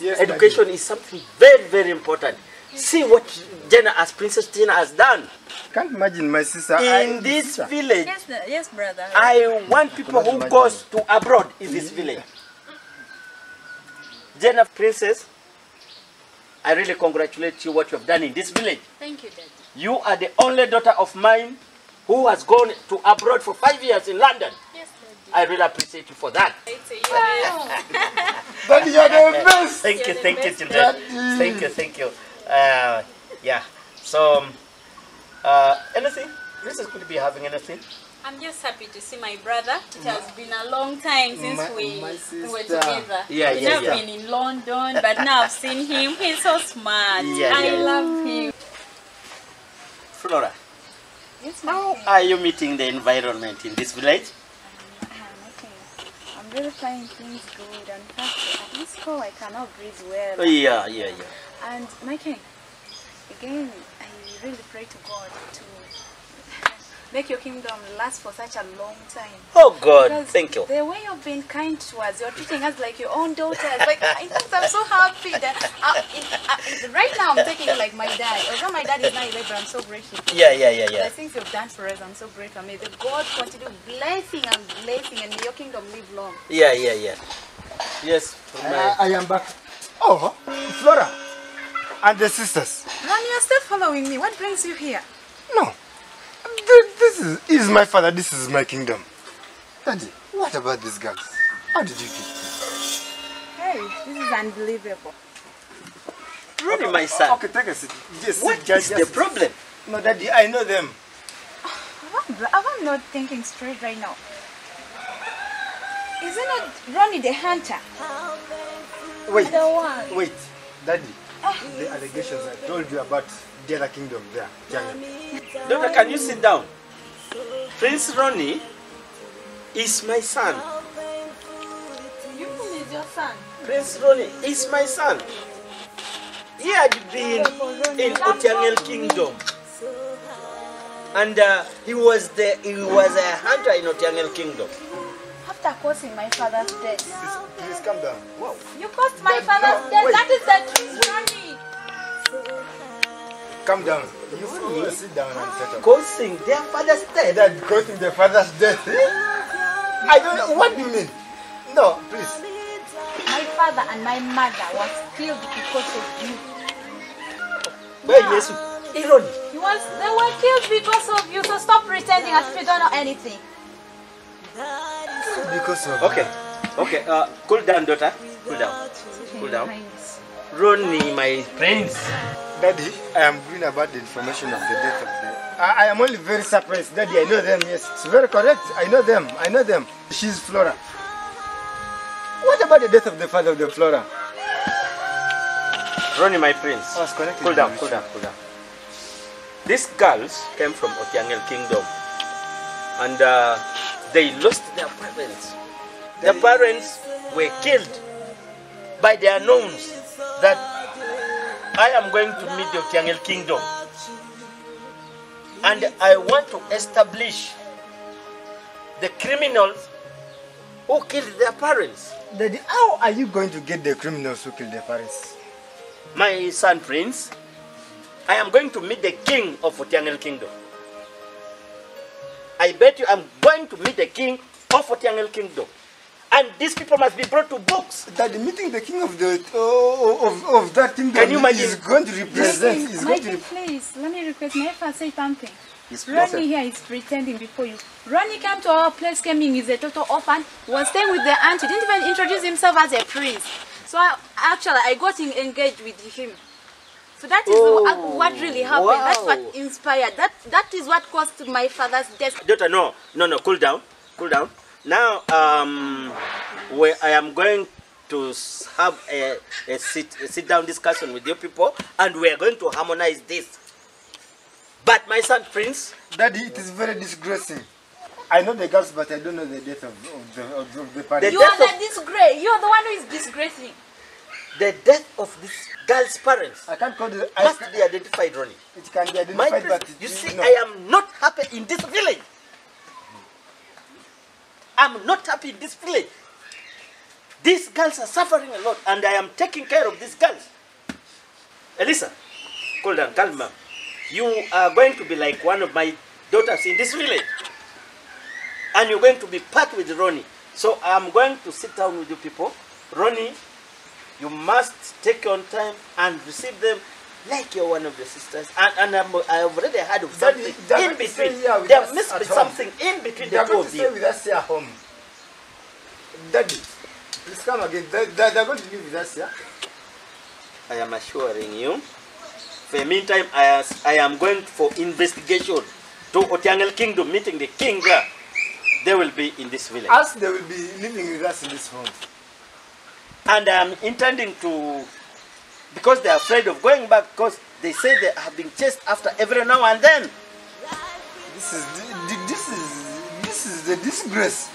Yes, education is something very, very important. See what Jenna, as Princess Jenna, has done. Can't imagine my sister. In I- this sister. village, Yes, yes, brother. I want people who imagine. goes to abroad in this village. Jenna, Princess, I really congratulate you what you have done in this village. Thank you, Daddy. You are the only daughter of mine who has gone to abroad for five years in London. Yes, I really appreciate you for that. Daddy, you're the best. Thank you, thank you, children. Thank you, thank you. Uh, yeah. So, um, uh, anything? Princess, could you be having anything? I'm just happy to see my brother. It has been a long time since My- we, my we were together. Yeah, We've yeah, never yeah. been in London, but now I've seen him. He's so smart. Yeah, I yeah, yeah. love him. Florah, Yes, how are you meeting the environment in this village? I'm really finding things good and fact, at this call I cannot breathe well. Oh, yeah, yeah, yeah. And my king, again, I really pray to God to make your kingdom last for such a long time. Oh, God, Because thank you. The way you've been kind to us, you're treating us like your own daughters. Like, I think I'm so happy that uh, it, uh, right now I'm taking you like my dad. Although my dad is not alive, but I'm so grateful. Yeah, yeah, yeah, yeah. The things you've done for us, I'm so grateful. May the God continue blessing and blessing, and may your kingdom live long. Yeah, yeah, yeah. Yes, from I, I am back. Oh, Florah. And the sisters. Ron, you're still following me. What brings you here? No. Th- This is, is my father. This is my kingdom. Daddy, what about these girls? How did you get Hey, this is unbelievable. Ronney, my son. Okay, take a seat. Just What sit, just, is the just- problem? No, Daddy, I know them. I'm, I'm not thinking straight right now. Is it not Ronney the hunter? Wait, The one. wait. Daddy, ah. the allegations I told you about the other kingdom there, jungle. Doctor, can you sit down? Prince Ronney is my son. You who is your son? Prince Ronney is my son. He had been in Otiangel Kingdom. And uh, he was the he was a hunter in Otiangel Kingdom. After causing my father's death. Please calm down. Wow. You caused my That- father's no, death. wait. That is the truth, Ronney. Calm down. You will sit down and settle. Causing their father's death. Dad, causing the father's death. I don't know. What do you mean? No, please. My father and my mother was killed because of you. Where Yesu? Irony. He was, they were killed because of you, so stop pretending as if you don't know anything. Because of Okay, okay. Uh, cool down, daughter. Cool down. Cool down. Ronney, my prince. Daddy, I am going about the information of the death of the. I, I am only very surprised. Daddy, I know them, yes. It's very correct. I know them. I know them. She's Florah. What about the death of the father of the Florah? Ronney, my prince. Connected Cool down, the cool down, cool down. These girls came from Otiangel Kingdom, and uh, they lost their parents. Their parents were killed by their unknowns that I am going to meet the Otiangel Kingdom, and I want to establish the criminals who killed their parents. Daddy, how are you going to get the criminals who killed their parents? My son Prince, I am going to meet the king of Otiangel Kingdom. I bet you I'm going to meet the king of Otiangel Kingdom. And these people must be brought to books. Daddy, meeting the king of the oh, of, of that kingdom Can you imagine? is going to represent. Listen, Is going to Mikey, please, let me request my father say something. Yes, Ronney please. here is pretending before you. Ronney came to our place, came in, he's a total orphan, was staying with the auntie, didn't even introduce himself as a prince. So I, actually, I got en- engaged with him. So that is Oh, what, what really happened. That's what inspired. That that is what caused my father's death. Daughter, no, no, no, cool down, cool down. Now, um, where I am going to have a, a sit a sit down discussion with you people, and we are going to harmonize this. But my son Prince, Daddy, it is very disgracing. I know the girls, but I don't know the death of, of the of, of the parents. you are the disgrace. You are the one who is disgracing. the death of this girl's parents I can't call it. must be identified, Ronney. It can be identified, prince, but it, you see, no. I am not happy in this village. I'm not happy in this village. These girls are suffering a lot, and I am taking care of these girls. Elisa, cool down, calm down. You are going to be like one of my daughters in this village, and you're going to be part with Ronney. So I'm going to sit down with you people. Ronney, you must take your time and receive them like you're one of the sisters. And, and I'm, I've already heard of something in going to between. There must be something in between They the two going of to you. stay with us here at home. Daddy, please come again. They, they, they are going to live with us here. I am assuring you. For the meantime, I, as- I am going for investigation to Otiangel Kingdom, meeting the king there. They will be in this village. As they will be living with us in this home. And I am intending to, because they are afraid of going back, because they say they have been chased after every now and then. This is the- this is this is the disgrace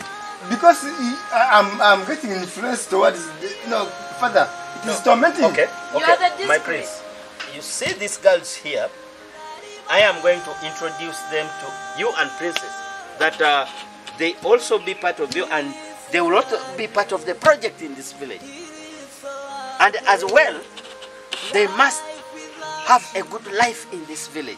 because he, I, I'm I'm getting influenced towards the, no father. It is tormenting. Okay, You okay, are the my disgrace. prince. You see these girls here. I am going to introduce them to you and princess. That uh, they also be part of you, and they will also be part of the project in this village. And as well, they must have a good life in this village.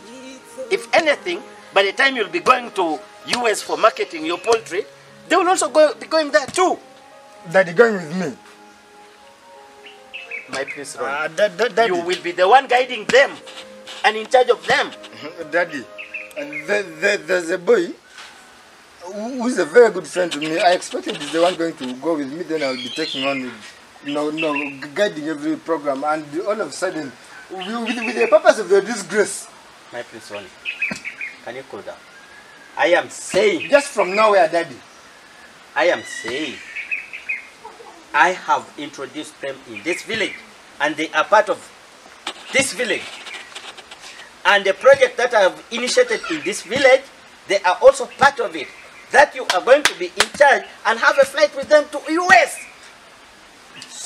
If anything, by the time you'll be going to US for marketing your poultry, they will also go, be going there too. Daddy going with me. My prince Ronney. Ah, da- da- daddy. You will be the one guiding them and in charge of them. Daddy, there, there's a boy who's a very good friend to me. I expected he's the one going to go with me. Then I'll be taking on, with, you know, no, guiding every program. And all of a sudden, with, with, the purpose of the disgrace, My prince Ronney, can you cool down? I am saying, just from nowhere, Daddy. I am saying, I have introduced them in this village, and they are part of this village. And the project that I have initiated in this village, they are also part of it. That you are going to be in charge and have a flight with them to US.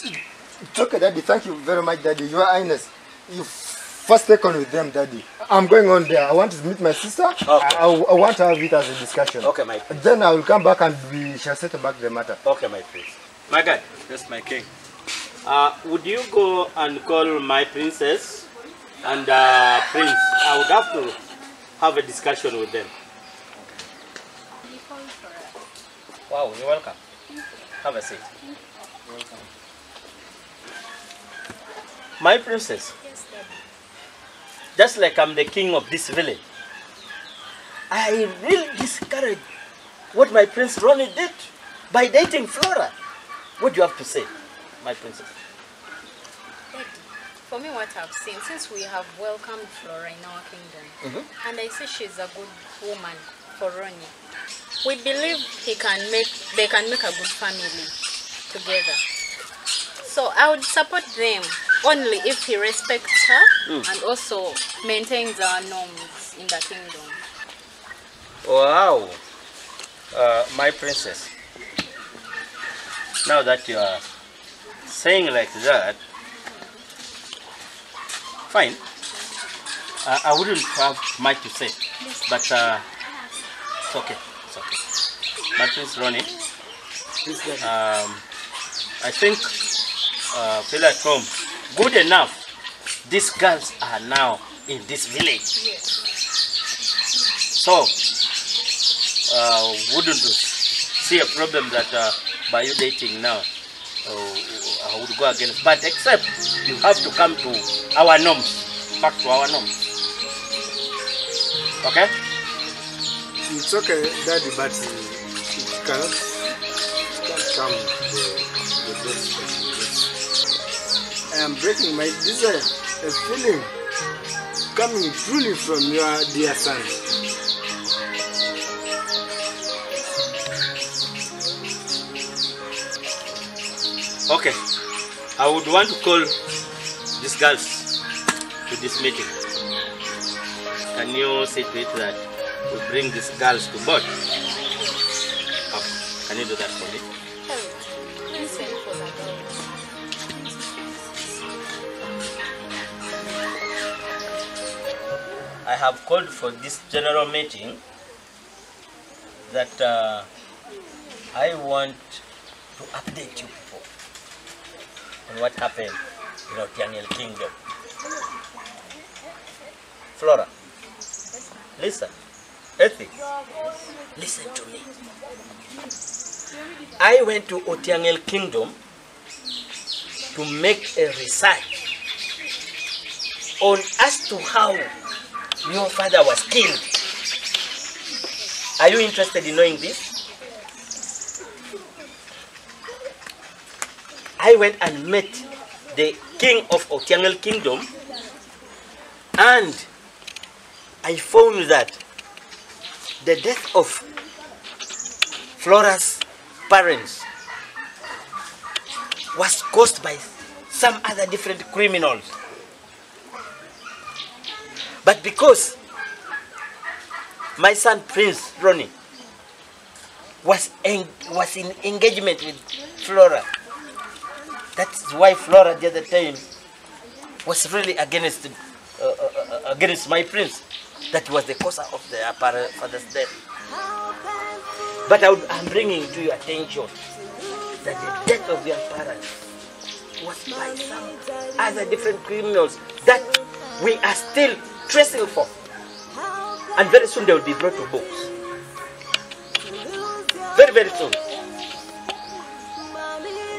It's okay, Daddy. Thank you very much, Daddy. Your Highness. You first take on with them, Daddy. I'm going on there. I want to meet my sister. I, I, I want to have it as a discussion. Okay, my prince. Then I will come back and we shall settle back the matter. Okay, my prince. My God. Yes, my king. Uh, would you go and call my princess and uh, prince? I would have to have a discussion with them. Wow, you're welcome. Have a seat. My princess, Yes, Daddy. just like I'm the king of this village, I really discourage what my prince Ronney did by dating Florah. What do you have to say, my princess? Daddy, for me, what I've seen, since we have welcomed Florah in our kingdom, Mhm. and I see she's a good woman for Ronney, we believe he can make, they can make a good family together. So I would support them only if he respects her Mm. and also maintains our norms in the kingdom. Wow, uh, my princess. Now that you are saying like that, fine. Uh, I wouldn't have much to say, but uh, it's okay. It's okay. My prince Ronney, um, I think uh, feel at home. Good enough. These girls are now in this village. So, uh, wouldn't see a problem that uh, by you dating now, uh, I would go against. But except you have to come to our norms, back to our norms. Okay? It's okay, Daddy, but it cannot, it can't come the, the best. I am breaking my desire, a feeling coming truly from your dear son. Okay. I would want to call these girls to this meeting. Can you see to it that we bring these girls to board? Okay. Can you do that for me? I have called for this general meeting that uh, I want to update you people on what happened in Otiangel Kingdom. Florah, listen, Ethics, listen to me. I went to Otiangel Kingdom to make a research on as to how your father was killed. Are you interested in knowing this? I went and met the king of Otiangel Kingdom and I found that the death of Florah's parents was caused by some other different criminals. But because my son Prince Ronney was en- was in engagement with Florah, that's why Florah the other time was really against uh, uh, uh, against my prince. That was the cause of the father's death. But I I'm bringing to your attention that the death of your parents was by some other different criminals that we are still tracing for. And very soon they will be brought to books. Very, very soon.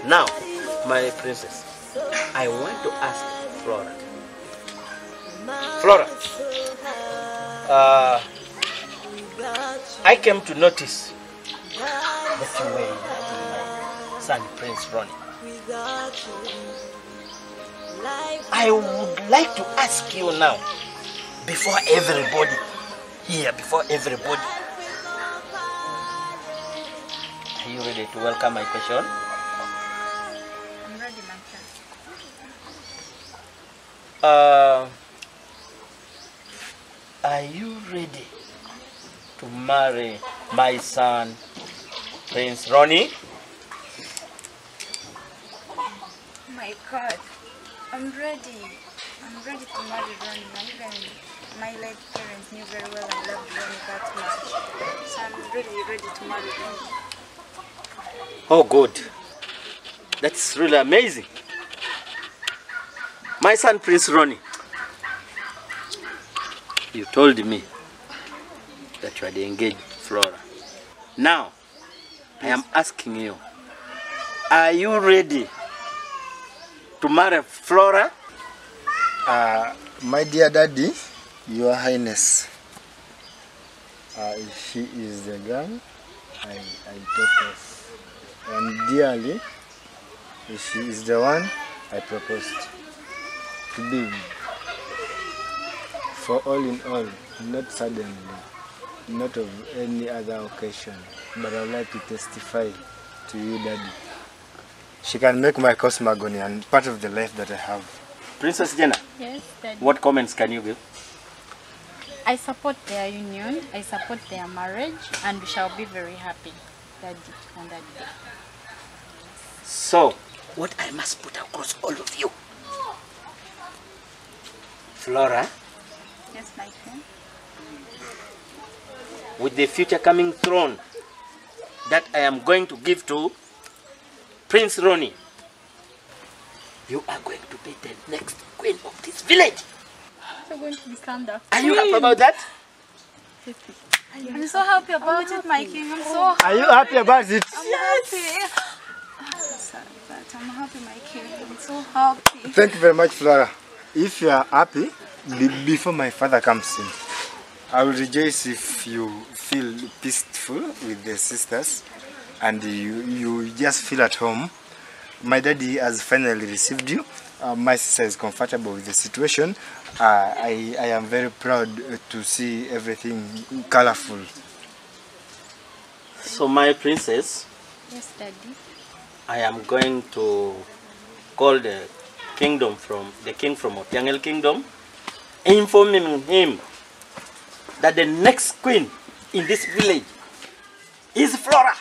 Now, my princess, I want to ask Florah. Florah, uh, I came to notice that you were my son Prince Ronney. I would like to ask you now, before everybody here, before everybody, are you ready to welcome my question? I'm ready, my. Uh, are you ready to marry my son, Prince Ronney? My God, I'm ready. I'm ready to marry Ronney. And even my late parents knew very well I loved Ronney that much. So I'm really ready to marry Ronney. Oh, good. That's really amazing. My son, Prince Ronney, you told me that you had engaged Florah. Now, I am asking you, Are you ready to marry Florah? Uh, my dear daddy, your highness, uh, she is the girl I, I propose. And dearly, she is the one I proposed to be. For all in all, not suddenly, not of any other occasion, but I would like to testify to you, daddy. She can make my cosmogony and part of the life that I have. Princess Jenna, Yes, Daddy. what comments can you give? I support their union, I support their marriage, and we shall be very happy, Daddy, on that day. So, what I must put across all of you. Florah, Yes, my friend. with the future coming throne that I am going to give to Prince Ronney, you are going to be the next queen of this village. You're going to the Are you happy about that? I'm so happy about it, my king. I'm so happy. Are you happy about it? I'm happy. I'm so sad that I'm happy, my king. I'm so happy. Thank you very much, Florah. If you are happy, before my father comes in, I will rejoice if you feel peaceful with the sisters and you, you just feel at home. My daddy has finally received you. Uh, my sister is comfortable with the situation. Uh, I, I am very proud uh, to see everything colorful. So, my princess, Yes, Daddy. I am going to call the kingdom from the king from Otiangel kingdom, informing him that the next queen in this village is Florah.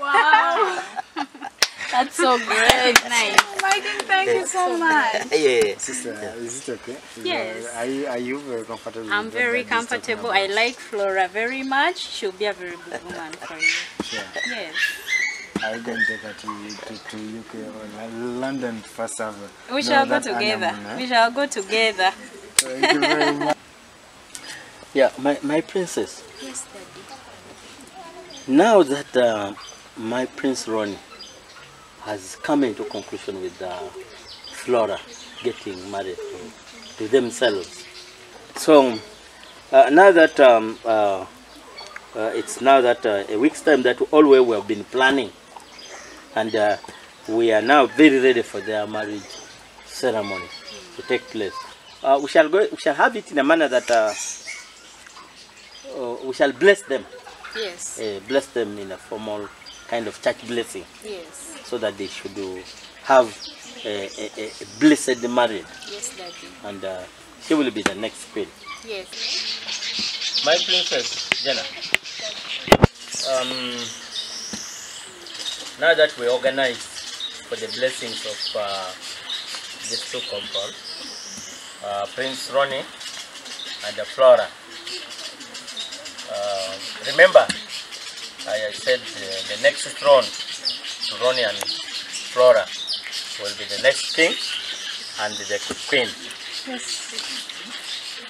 Wow. That's so great. nice. My king, thank you so much. Yeah. Sister, is it okay? Yes. Are you, are you very comfortable? I'm very daddy is talking comfortable. I like Florah very much. She'll be a very good woman for you. Sure. Yes. I can take her to, to, to UK or London first ever. We No, shall go together. honeymoon, eh? We shall go together. Thank you very much. Yeah, my, my princess. Yes, Daddy. Now that uh, my Prince Ronney has come into conclusion with uh, Florah getting married to, to themselves. So uh, now that um, uh, uh, it's now that uh, a week's time that all we we have been planning, and uh, we are now very ready for their marriage ceremony to take place. Uh, we shall go. We shall have it in a manner that uh, uh, we shall bless them Yes. uh, bless them in a formal kind of church blessing Yes. So that they should uh, have a, a, a a blessed marriage Yes, Daddy. and uh, she will be the next queen. Yes. My princess, Jenna. Um, now that we organize for the blessings of uh, these two couples, uh, Prince Ronney and uh, Florah. Uh, remember, I said uh, the next throne and Florah will be the next king and the queen. Yes.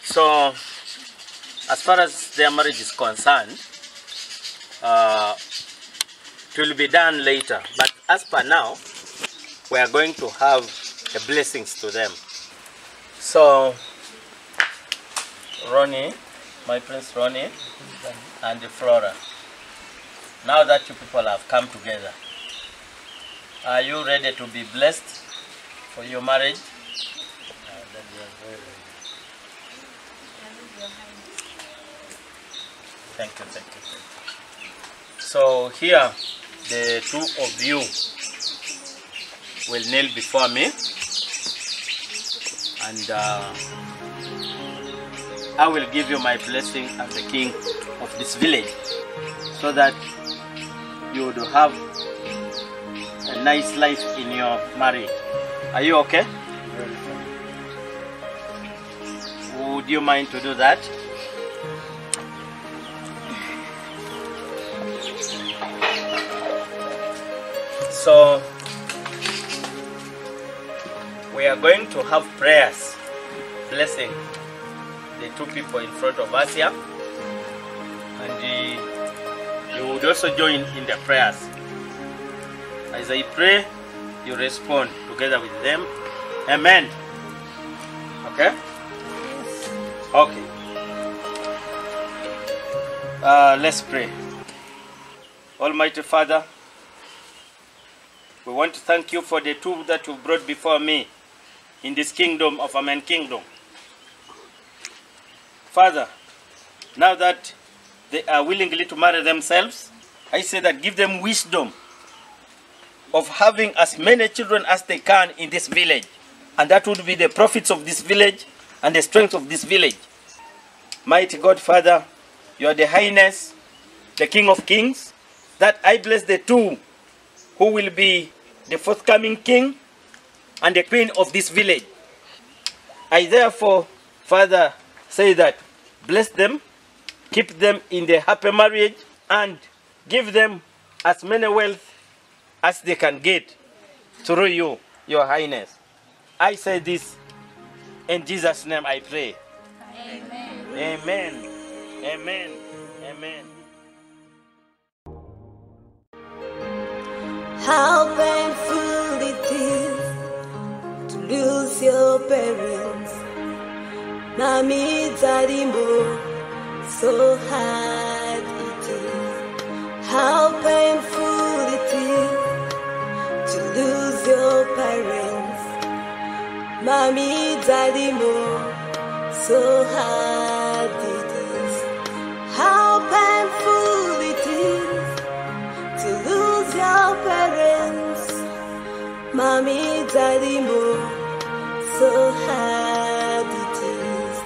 So, as far as their marriage is concerned, uh, it will be done later. But as per now, we are going to have the blessings to them. So, Ronney, my prince Ronney, and Florah, now that you people have come together, are you ready to be blessed for your marriage? Thank you, thank you, thank you. So here, the two of you will kneel before me, and uh, I will give you my blessing as the king of this village, so that you would have a nice life in your marriage. Are you okay? Would you mind to do that? So we are going to have prayers blessing the two people in front of us here. And uh, you would also join in the prayers. As I pray, you respond together with them. Amen. Okay? Okay. Uh, let's pray. Almighty Father, we want to thank you for the two that you brought before me in this kingdom of Amen Kingdom. Father, now that they are willingly to marry themselves, I say that give them wisdom of having as many children as they can in this village. And that would be the profits of this village and the strength of this village. Mighty God, Father, you are the highness, the King of kings, that I bless the two who will be the forthcoming king and the queen of this village. I therefore, Father, say that bless them, keep them in the happy marriage, and give them as many wealth as they can get through you, your highness. I say this in Jesus' name I pray. Amen. Amen. Amen. Amen. How painful it is to lose your parents. Mommy, daddy, so hard it is. How painful your parents. Mommy, daddy, mo, so hard it is. How painful it is to lose your parents. Mommy, daddy, mo, so hard it is.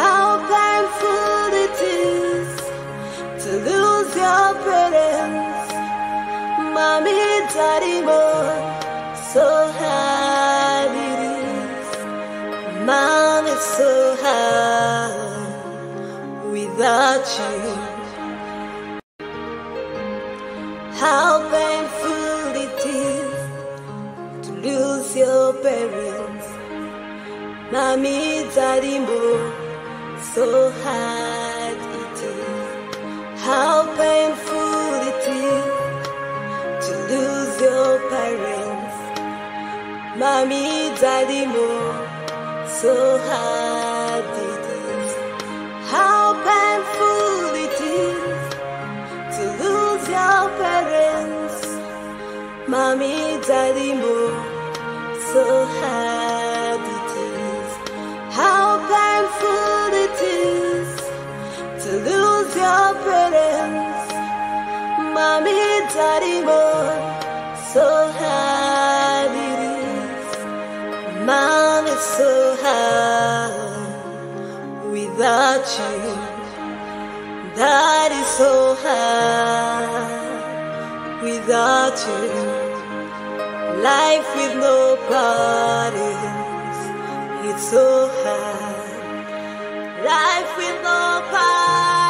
How painful it is to lose your parents. Mommy, daddy, mo, so hard it is. Mom, it's so hard without you. How painful it is to lose your parents. Mommy, daddy, mo, so hard it is. How painful it is to lose your parents. Mommy, daddy, mo, so hard it is. How painful it is to lose your parents. Mommy, daddy, mo, so hard it is. How painful it is to lose your parents. Mommy, daddy, mo, so hard. Mom, it's so hard without you. That is so hard without you. Life with no parties, it's so hard. Life with no parties.